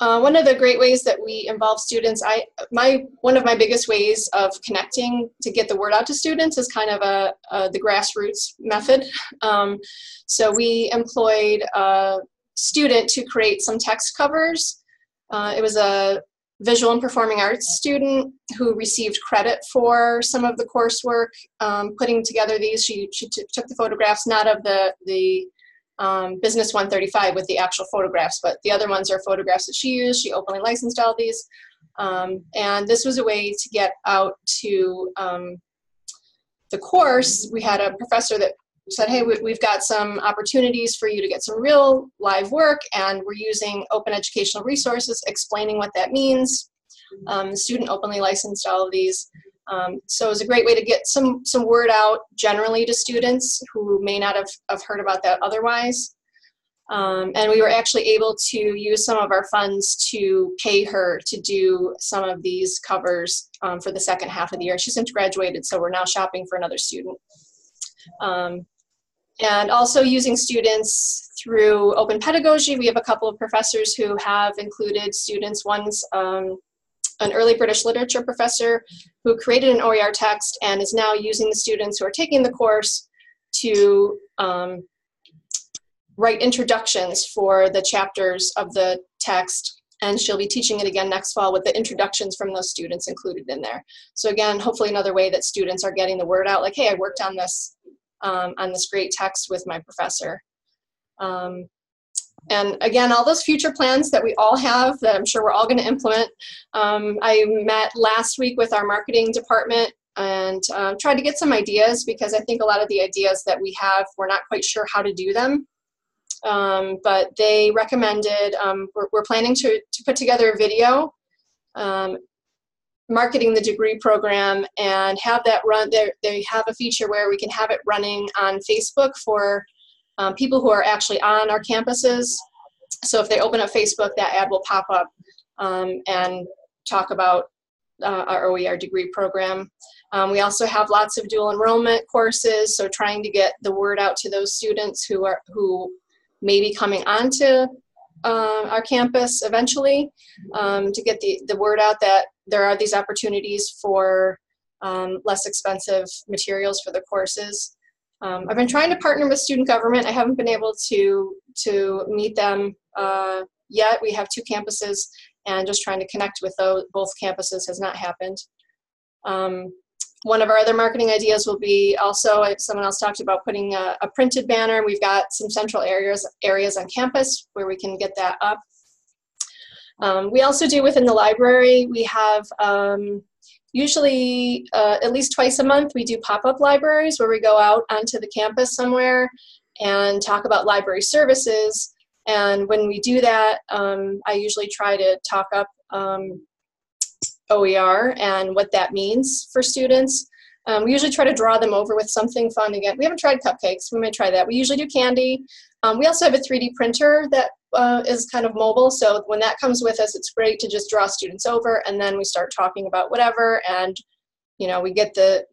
Uh, one of the great ways that we involve students, I my one of my biggest ways of connecting to get the word out to students is kind of a, a the grassroots method. Um, so we employed a student to create some text covers. Uh, it was a visual and performing arts student who received credit for some of the coursework, um, putting together these. She, she took the photographs not of the the um, Business 135 with the actual photographs, but the other ones are photographs that she used. She openly licensed all these. Um, and this was a way to get out to um, the course. We had a professor that said, hey, we, have got some opportunities for you to get some real live work, and we're using open educational resources, explaining what that means. Um, the student openly licensed all of these. Um, so it was a great way to get some, some word out generally to students who may not have, have heard about that otherwise. Um, and we were actually able to use some of our funds to pay her to do some of these covers um, for the second half of the year. She's since graduated, so we're now shopping for another student. Um, and also using students through open pedagogy. We have a couple of professors who have included students. One's um, an early British literature professor who created an OER text and is now using the students who are taking the course to um, write introductions for the chapters of the text and she'll be teaching it again next fall with the introductions from those students included in there. So again, hopefully another way that students are getting the word out, like, hey, I worked on this, um, on this great text with my professor. Um, and again, all those future plans that we all have that I'm sure we're all going to implement. Um, I met last week with our marketing department and um, tried to get some ideas because I think a lot of the ideas that we have, we're not quite sure how to do them. Um, but they recommended, um, we're, we're, planning to, to put together a video um, marketing the degree program and have that run, they have a feature where we can have it running on Facebook for um, people who are actually on our campuses. So if they open up Facebook, that ad will pop up um, and talk about uh, our OER degree program. Um, we also have lots of dual enrollment courses, so trying to get the word out to those students who are who may be coming onto uh, our campus eventually, um, to get the, the word out that there are these opportunities for um, less expensive materials for the courses. Um, I've been trying to partner with student government. I haven't been able to to meet them uh, yet. We have two campuses, and just trying to connect with those, both campuses has not happened. Um, one of our other marketing ideas will be also, someone else talked about putting a, a printed banner. We've got some central areas areas on campus where we can get that up. Um, we also do within the library, we have um, usually uh, at least twice a month, we do pop-up libraries where we go out onto the campus somewhere and talk about library services. And when we do that, um, I usually try to talk up um, OER and what that means for students. Um, we usually try to draw them over with something fun again. We haven't tried cupcakes. We may try that. We usually do candy. Um, we also have a 3D printer that uh, is kind of mobile. So when that comes with us, it's great to just draw students over and then we start talking about whatever. And, you know, we get the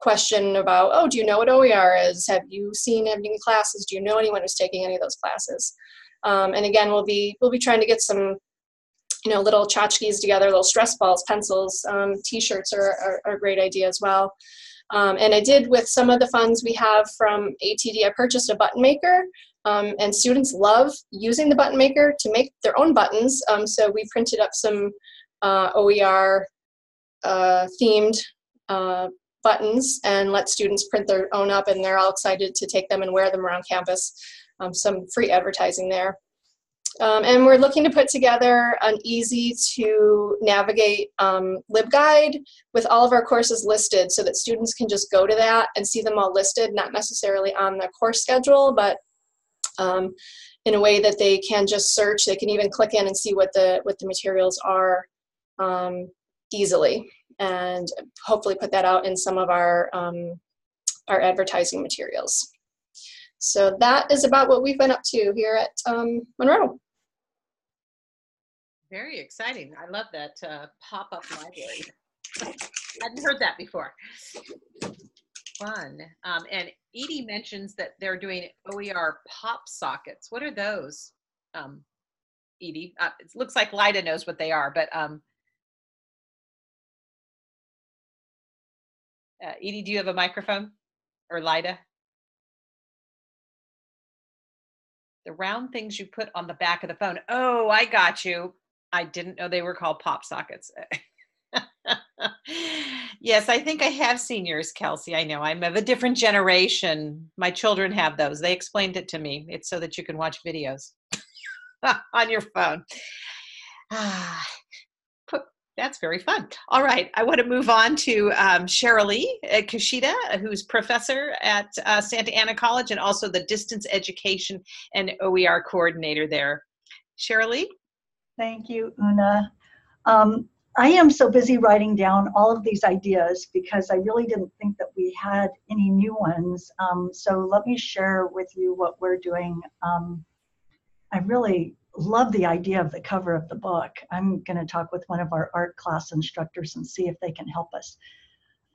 question about, oh, do you know what OER is? Have you seen any classes? Do you know anyone who's taking any of those classes? Um, and again, we'll be, we'll be trying to get some you know, little tchotchkes together, little stress balls, pencils, um, t-shirts are, are, are, a great idea as well. Um, and I did with some of the funds we have from ATD, I purchased a button maker um, and students love using the button maker to make their own buttons. Um, so we printed up some uh, OER uh, themed uh, buttons and let students print their own up and they're all excited to take them and wear them around campus. Um, some free advertising there. Um, and we're looking to put together an easy to navigate um, LibGuide with all of our courses listed so that students can just go to that and see them all listed, not necessarily on the course schedule, but um, in a way that they can just search. They can even click in and see what the, what the materials are um, easily and hopefully put that out in some of our, um, our advertising materials. So that is about what we've been up to here at um, Monroe. Very exciting. I love that uh, pop-up library. I hadn't heard that before. Fun. Um, and Edie mentions that they're doing OER pop sockets. What are those, um, Edie? Uh, it looks like Lida knows what they are, but um, uh, Edie, do you have a microphone? Or Lida? The round things you put on the back of the phone. Oh, I got you. I didn't know they were called pop sockets. yes, I think I have seen yours, Kelsey. I know I'm of a different generation. My children have those. They explained it to me. It's so that you can watch videos on your phone. That's very fun. All right, I want to move on to um, Cheryl uh, Kashida, who's professor at uh, Santa Ana College and also the distance education and OER coordinator there. Cheryl Thank you, Una. Um, I am so busy writing down all of these ideas because I really didn't think that we had any new ones. Um, so let me share with you what we're doing. Um, I really love the idea of the cover of the book. I'm going to talk with one of our art class instructors and see if they can help us.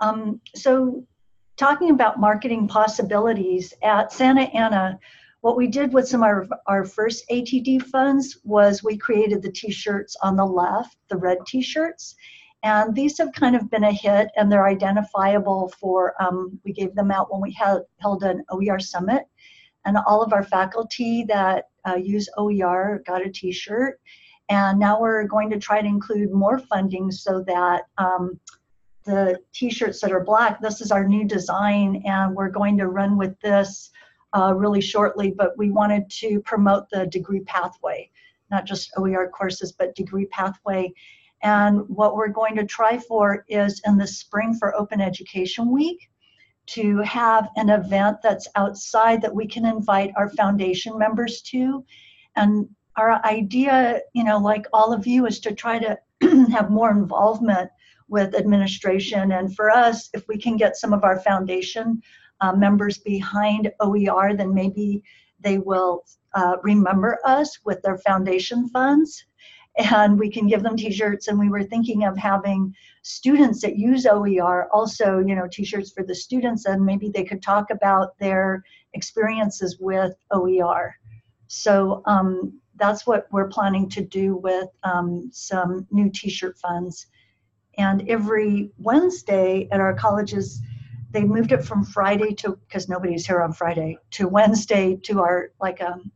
Um, so talking about marketing possibilities at Santa Ana, what we did with some of our, our first ATD funds was we created the t-shirts on the left, the red t-shirts. And these have kind of been a hit and they're identifiable for, um, we gave them out when we held an OER summit. And all of our faculty that uh, use OER got a t-shirt. And now we're going to try to include more funding so that um, the t-shirts that are black, this is our new design and we're going to run with this uh, really shortly, but we wanted to promote the degree pathway, not just OER courses, but degree pathway. And what we're going to try for is in the spring for Open Education Week to have an event that's outside that we can invite our foundation members to. And our idea, you know, like all of you, is to try to have more involvement with administration. And for us, if we can get some of our foundation uh, members behind OER, then maybe they will uh, remember us with their foundation funds. And we can give them t-shirts. And we were thinking of having students that use OER also you know t-shirts for the students. And maybe they could talk about their experiences with OER so um, that's what we're planning to do with um, some new t-shirt funds. And every Wednesday at our colleges they moved it from Friday to because nobody's here on Friday to Wednesday to our like um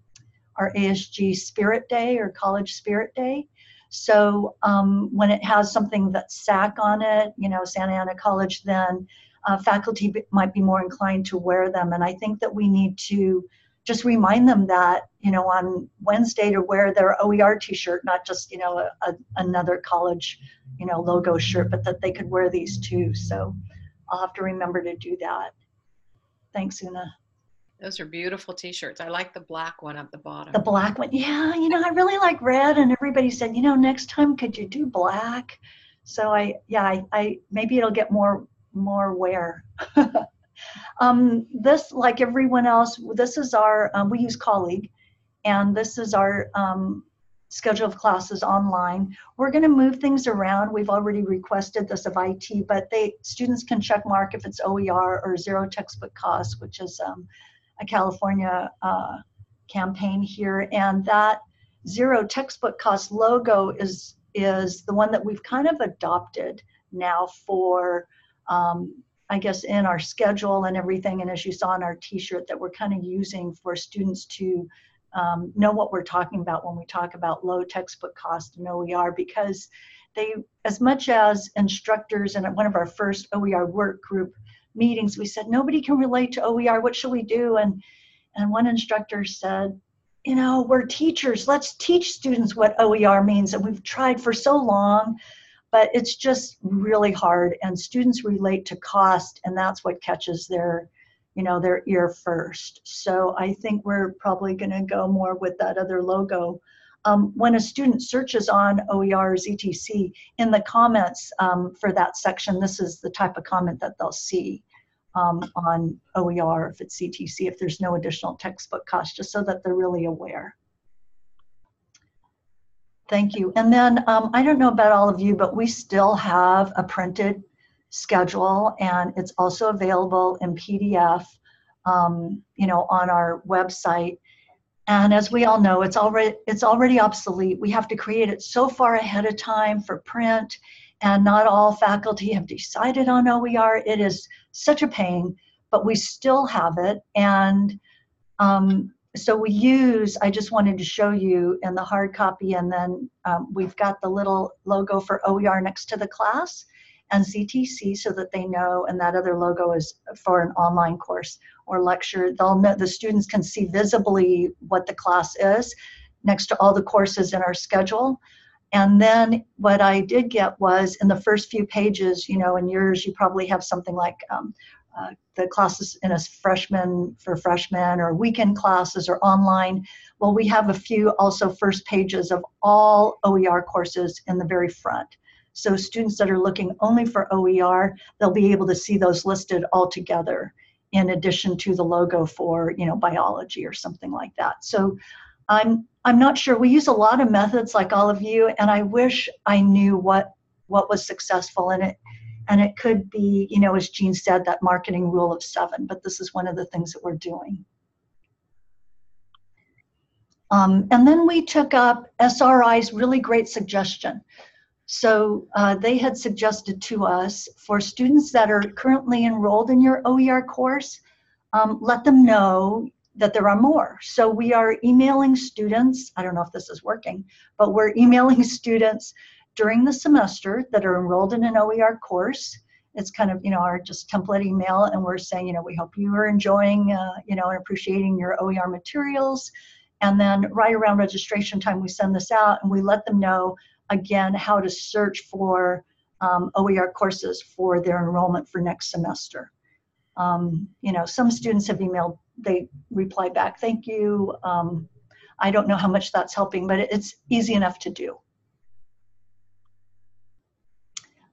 our ASG Spirit Day or College Spirit Day. So um, when it has something that's SAC on it, you know, Santa Ana College, then uh, faculty b- might be more inclined to wear them. And I think that we need to just remind them that, you know, on Wednesday to wear their OER t-shirt, not just, you know, a, a, another college, you know, logo shirt, but that they could wear these too. So I'll have to remember to do that. Thanks, Una. Those are beautiful t-shirts. I like the black one at the bottom. The black one, yeah, you know, I really like red, and everybody said, you know, next time could you do black? So I, yeah, I, I maybe it'll get more more wear. um, this, like everyone else, this is our um, we use Colleague, and this is our um, schedule of classes online. We're going to move things around. We've already requested this of IT, but they students can check mark if it's OER or zero textbook costs, which is um, a California uh, campaign here, and that zero textbook cost logo is is the one that we've kind of adopted now for um, I guess in our schedule and everything, and as you saw in our T-shirt, that we're kind of using for students to um, know what we're talking about when we talk about low textbook cost and OER, because they, as much as instructors and in one of our first OER work group meetings, we said, nobody can relate to OER. What should we do? And, and one instructor said, you know, we're teachers. Let's teach students what OER means. And we've tried for so long, but it's just really hard. And students relate to cost, and that's what catches their, you know, their ear first. So I think we're probably going to go more with that other logo. Um, when a student searches on OER or ZTC in the comments um, for that section, this is the type of comment that they'll see um, on OER if it's ZTC, if there's no additional textbook cost, just so that they're really aware. Thank you. And then um, I don't know about all of you, but we still have a printed schedule and it's also available in PDF, um, you know, on our website. And as we all know, it's already it's already obsolete. We have to create it so far ahead of time for print and not all faculty have decided on OER. It is such a pain, but we still have it. And um, so we use, I just wanted to show you in the hard copy, and then um, we've got the little logo for OER next to the class and ZTC so that they know, and that other logo is for an online course or lecture. They'll know, the students can see visibly what the class is next to all the courses in our schedule. And then what I did get was in the first few pages, you know, in yours, you probably have something like um, uh, the classes in a freshman for freshmen or weekend classes or online. Well, we have a few also first pages of all OER courses in the very front. So students that are looking only for OER, they'll be able to see those listed all together in addition to the logo for, you know, biology or something like that. So I'm I'm not sure. We use a lot of methods like all of you, and I wish I knew what what was successful in it. And it could be, you know, as Jean said, that marketing rule of seven, but this is one of the things that we're doing. Um, and then we took up SRI's really great suggestion. So uh, they had suggested to us for students that are currently enrolled in your OER course, um, let them know that there are more. So we are emailing students, I don't know if this is working, but we're emailing students during the semester that are enrolled in an OER course. It's kind of, you know, our just template email, and we're saying, you know, we hope you are enjoying, uh, you know, and appreciating your OER materials. And then right around registration time, we send this out and we let them know, again, how to search for um, OER courses for their enrollment for next semester. Um, you know, some students have emailed they reply back, thank you. Um, I don't know how much that's helping, but it's easy enough to do.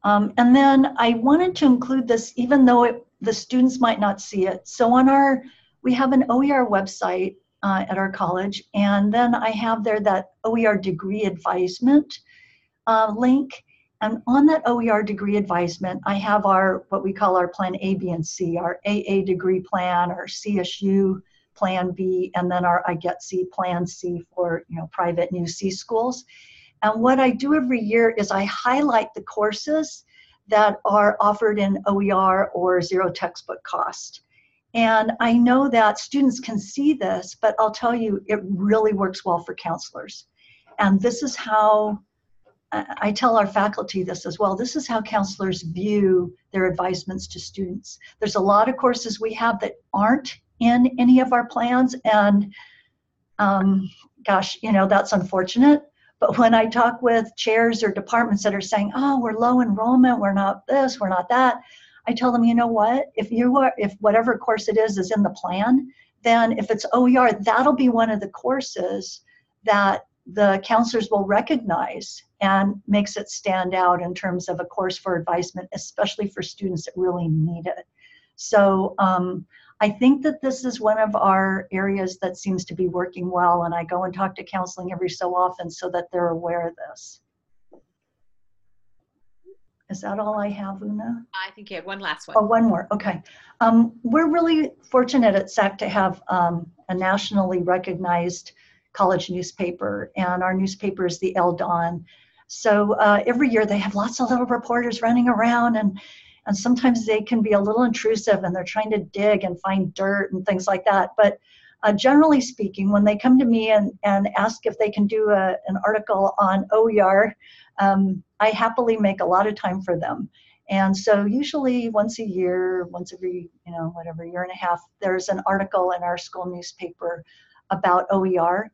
Um, and then I wanted to include this, even though it, the students might not see it. So on our, we have an OER website uh, at our college, and then I have there that OER degree advisement uh, link. And on that OER degree advisement, I have our what we call our plan A, B, and C, our AA degree plan, our CSU plan B, and then our IGETC plan C for you know private new C schools. And what I do every year is I highlight the courses that are offered in OER or zero textbook cost. And I know that students can see this, but I'll tell you, it really works well for counselors. And this is how I tell our faculty this as well. This is how counselors view their advisements to students. There's a lot of courses we have that aren't in any of our plans, and um, gosh, you know, that's unfortunate. But when I talk with chairs or departments that are saying, oh, we're low enrollment, we're not this, we're not that, I tell them, you know what? If you are, if whatever course it is is in the plan, then if it's OER, that'll be one of the courses that the counselors will recognize and makes it stand out in terms of a course for advisement, especially for students that really need it. So um, I think that this is one of our areas that seems to be working well, and I go and talk to counseling every so often so that they're aware of this. Is that all I have, Una? I think you had one last one. Oh, one. more. Okay. Um, we're really fortunate at SAC to have um, a nationally recognized college newspaper, and our newspaper is the El Don. So uh, every year they have lots of little reporters running around, and and sometimes they can be a little intrusive, and they're trying to dig and find dirt and things like that. But uh, generally speaking, when they come to me and, and ask if they can do a, an article on OER, um, I happily make a lot of time for them. And so usually once a year, once every, you know, whatever, year and a half, there's an article in our school newspaper about OER.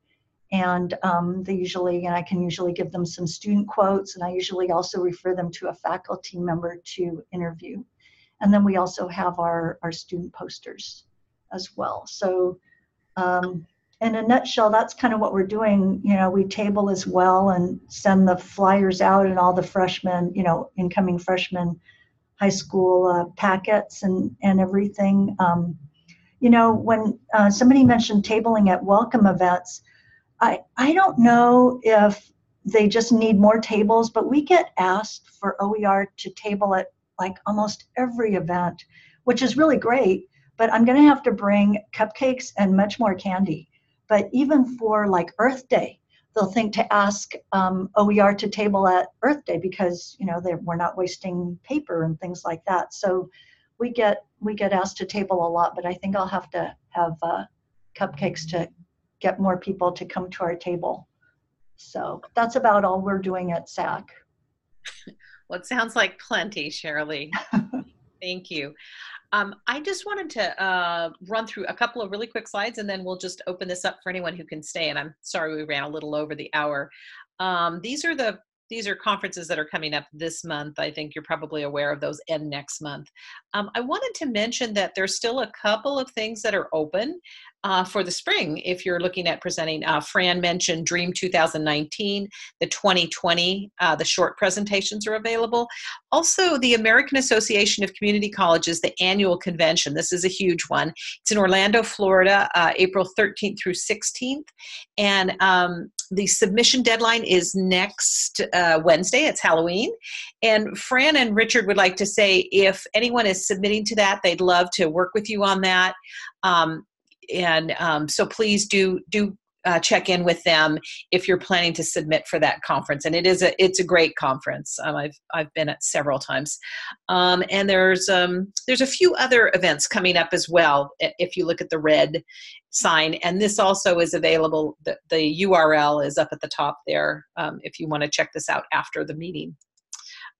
And um, they usually, and I can usually give them some student quotes, and I usually also refer them to a faculty member to interview. And then we also have our, our student posters as well. So um, in a nutshell, that's kind of what we're doing. You know, we table as well and send the flyers out and all the freshmen, you know, incoming freshmen, high school uh, packets and and everything. Um, you know, when uh, somebody mentioned tabling at welcome events, I I don't know if they just need more tables, but we get asked for OER to table at like almost every event, which is really great. But I'm going to have to bring cupcakes and much more candy but even for like Earth Day, they'll think to ask um, OER to table at Earth Day because you know we're not wasting paper and things like that. So we get we get asked to table a lot, but I think I'll have to have uh, cupcakes to get more people to come to our table. So that's about all we're doing at SAC. Well, it sounds like plenty, Shirley. Thank you. Um, I just wanted to uh, run through a couple of really quick slides and then we'll just open this up for anyone who can stay. And I'm sorry we ran a little over the hour. Um, these are the these are conferences that are coming up this month. I think you're probably aware of those and next month. Um, I wanted to mention that there's still a couple of things that are open uh, for the spring if you're looking at presenting. Uh, Fran mentioned Dream 2019, the 2020, uh, the short presentations are available. Also, the American Association of Community Colleges, the annual convention. This is a huge one. It's in Orlando, Florida, uh, April 13th through 16th. And um, the submission deadline is next uh, Wednesday. It's Halloween. And Fran and Richard would like to say if anyone is submitting to that, they'd love to work with you on that. Um, and um, so please do do uh, check in with them if you're planning to submit for that conference. And it is a it's a great conference. Um, I've I've been at several times, um, and there's um, there's a few other events coming up as well. If you look at the red sign, and this also is available. The, the URL is up at the top there um, if you want to check this out after the meeting.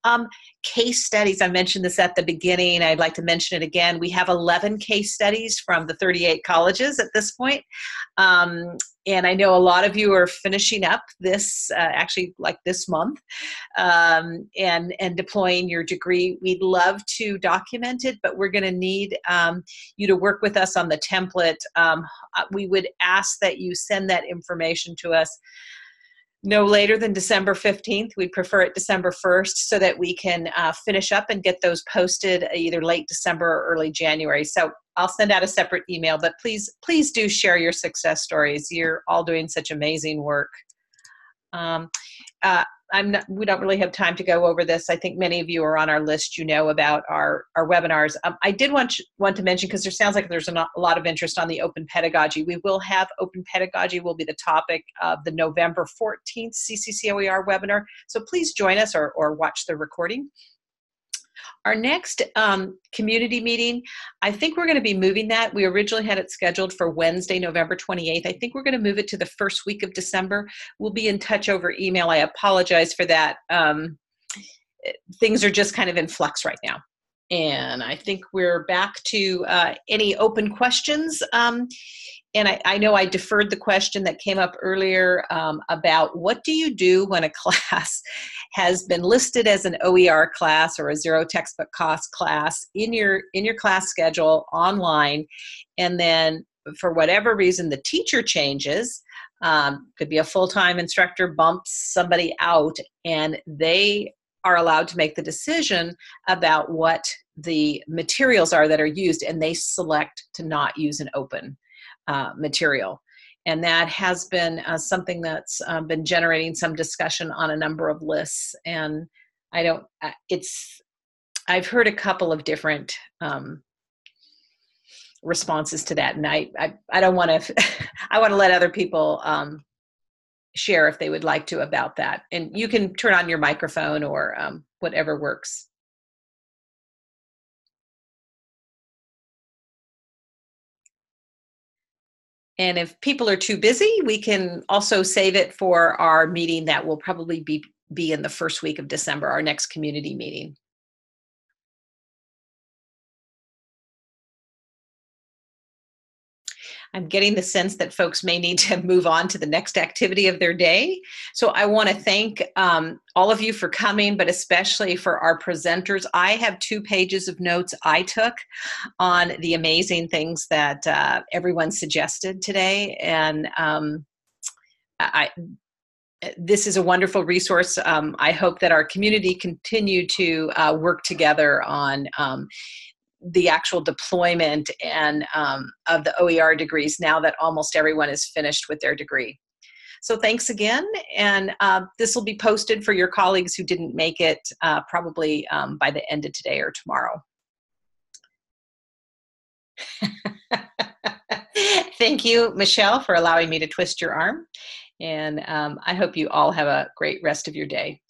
Um, case studies, I mentioned this at the beginning. I'd like to mention it again. We have 11 case studies from the 38 colleges at this point. Um, and I know a lot of you are finishing up this, uh, actually, like this month, um, and, and deploying your degree. We'd love to document it, but we're going to need um, you to work with us on the template. Um, we would ask that you send that information to us no later than December 15th. We'd prefer it December 1st so that we can uh, finish up and get those posted either late December or early January. So I'll send out a separate email, but please, please do share your success stories. You're all doing such amazing work. Um, uh, I'm not, we don't really have time to go over this. I think many of you are on our list. You know about our our webinars. Um, I did want to, want to mention because there sounds like there's a, a lot of interest on the open pedagogy. We will have open pedagogy will be the topic of the November 14th CCCOER webinar. So please join us or or watch the recording. Our next um, community meeting, I think we're going to be moving that. We originally had it scheduled for Wednesday, November 28th. I think we're going to move it to the first week of December. We'll be in touch over email. I apologize for that. Um, things are just kind of in flux right now. And I think we're back to uh, any open questions. Um, and I, I, know I deferred the question that came up earlier um, about what do you do when a class has been listed as an OER class or a zero textbook cost class in your in your class schedule online, and then for whatever reason the teacher changes. Um, could be a full-time instructor bumps somebody out and they are allowed to make the decision about what the materials are that are used and they select to not use an open uh, material. And that has been uh, something that's uh, been generating some discussion on a number of lists. And I don't, uh, it's, I've heard a couple of different um, responses to that. And I, I, I don't want to, I want to let other people um, share if they would like to about that. And you can turn on your microphone or um, whatever works. And if people are too busy, we can also save it for our meeting that will probably be, be in the first week of December, our next community meeting. I'm getting the sense that folks may need to move on to the next activity of their day. So I want to thank um, all of you for coming, but especially for our presenters. I have two pages of notes I took on the amazing things that uh, everyone suggested today. And um, I, this is a wonderful resource. Um, I hope that our community continue to uh, work together on um, the actual deployment and um, of the OER degrees now that almost everyone is finished with their degree. So thanks again, and uh, this will be posted for your colleagues who didn't make it uh, probably um, by the end of today or tomorrow. Thank you, Michelle, for allowing me to twist your arm, and um, I hope you all have a great rest of your day.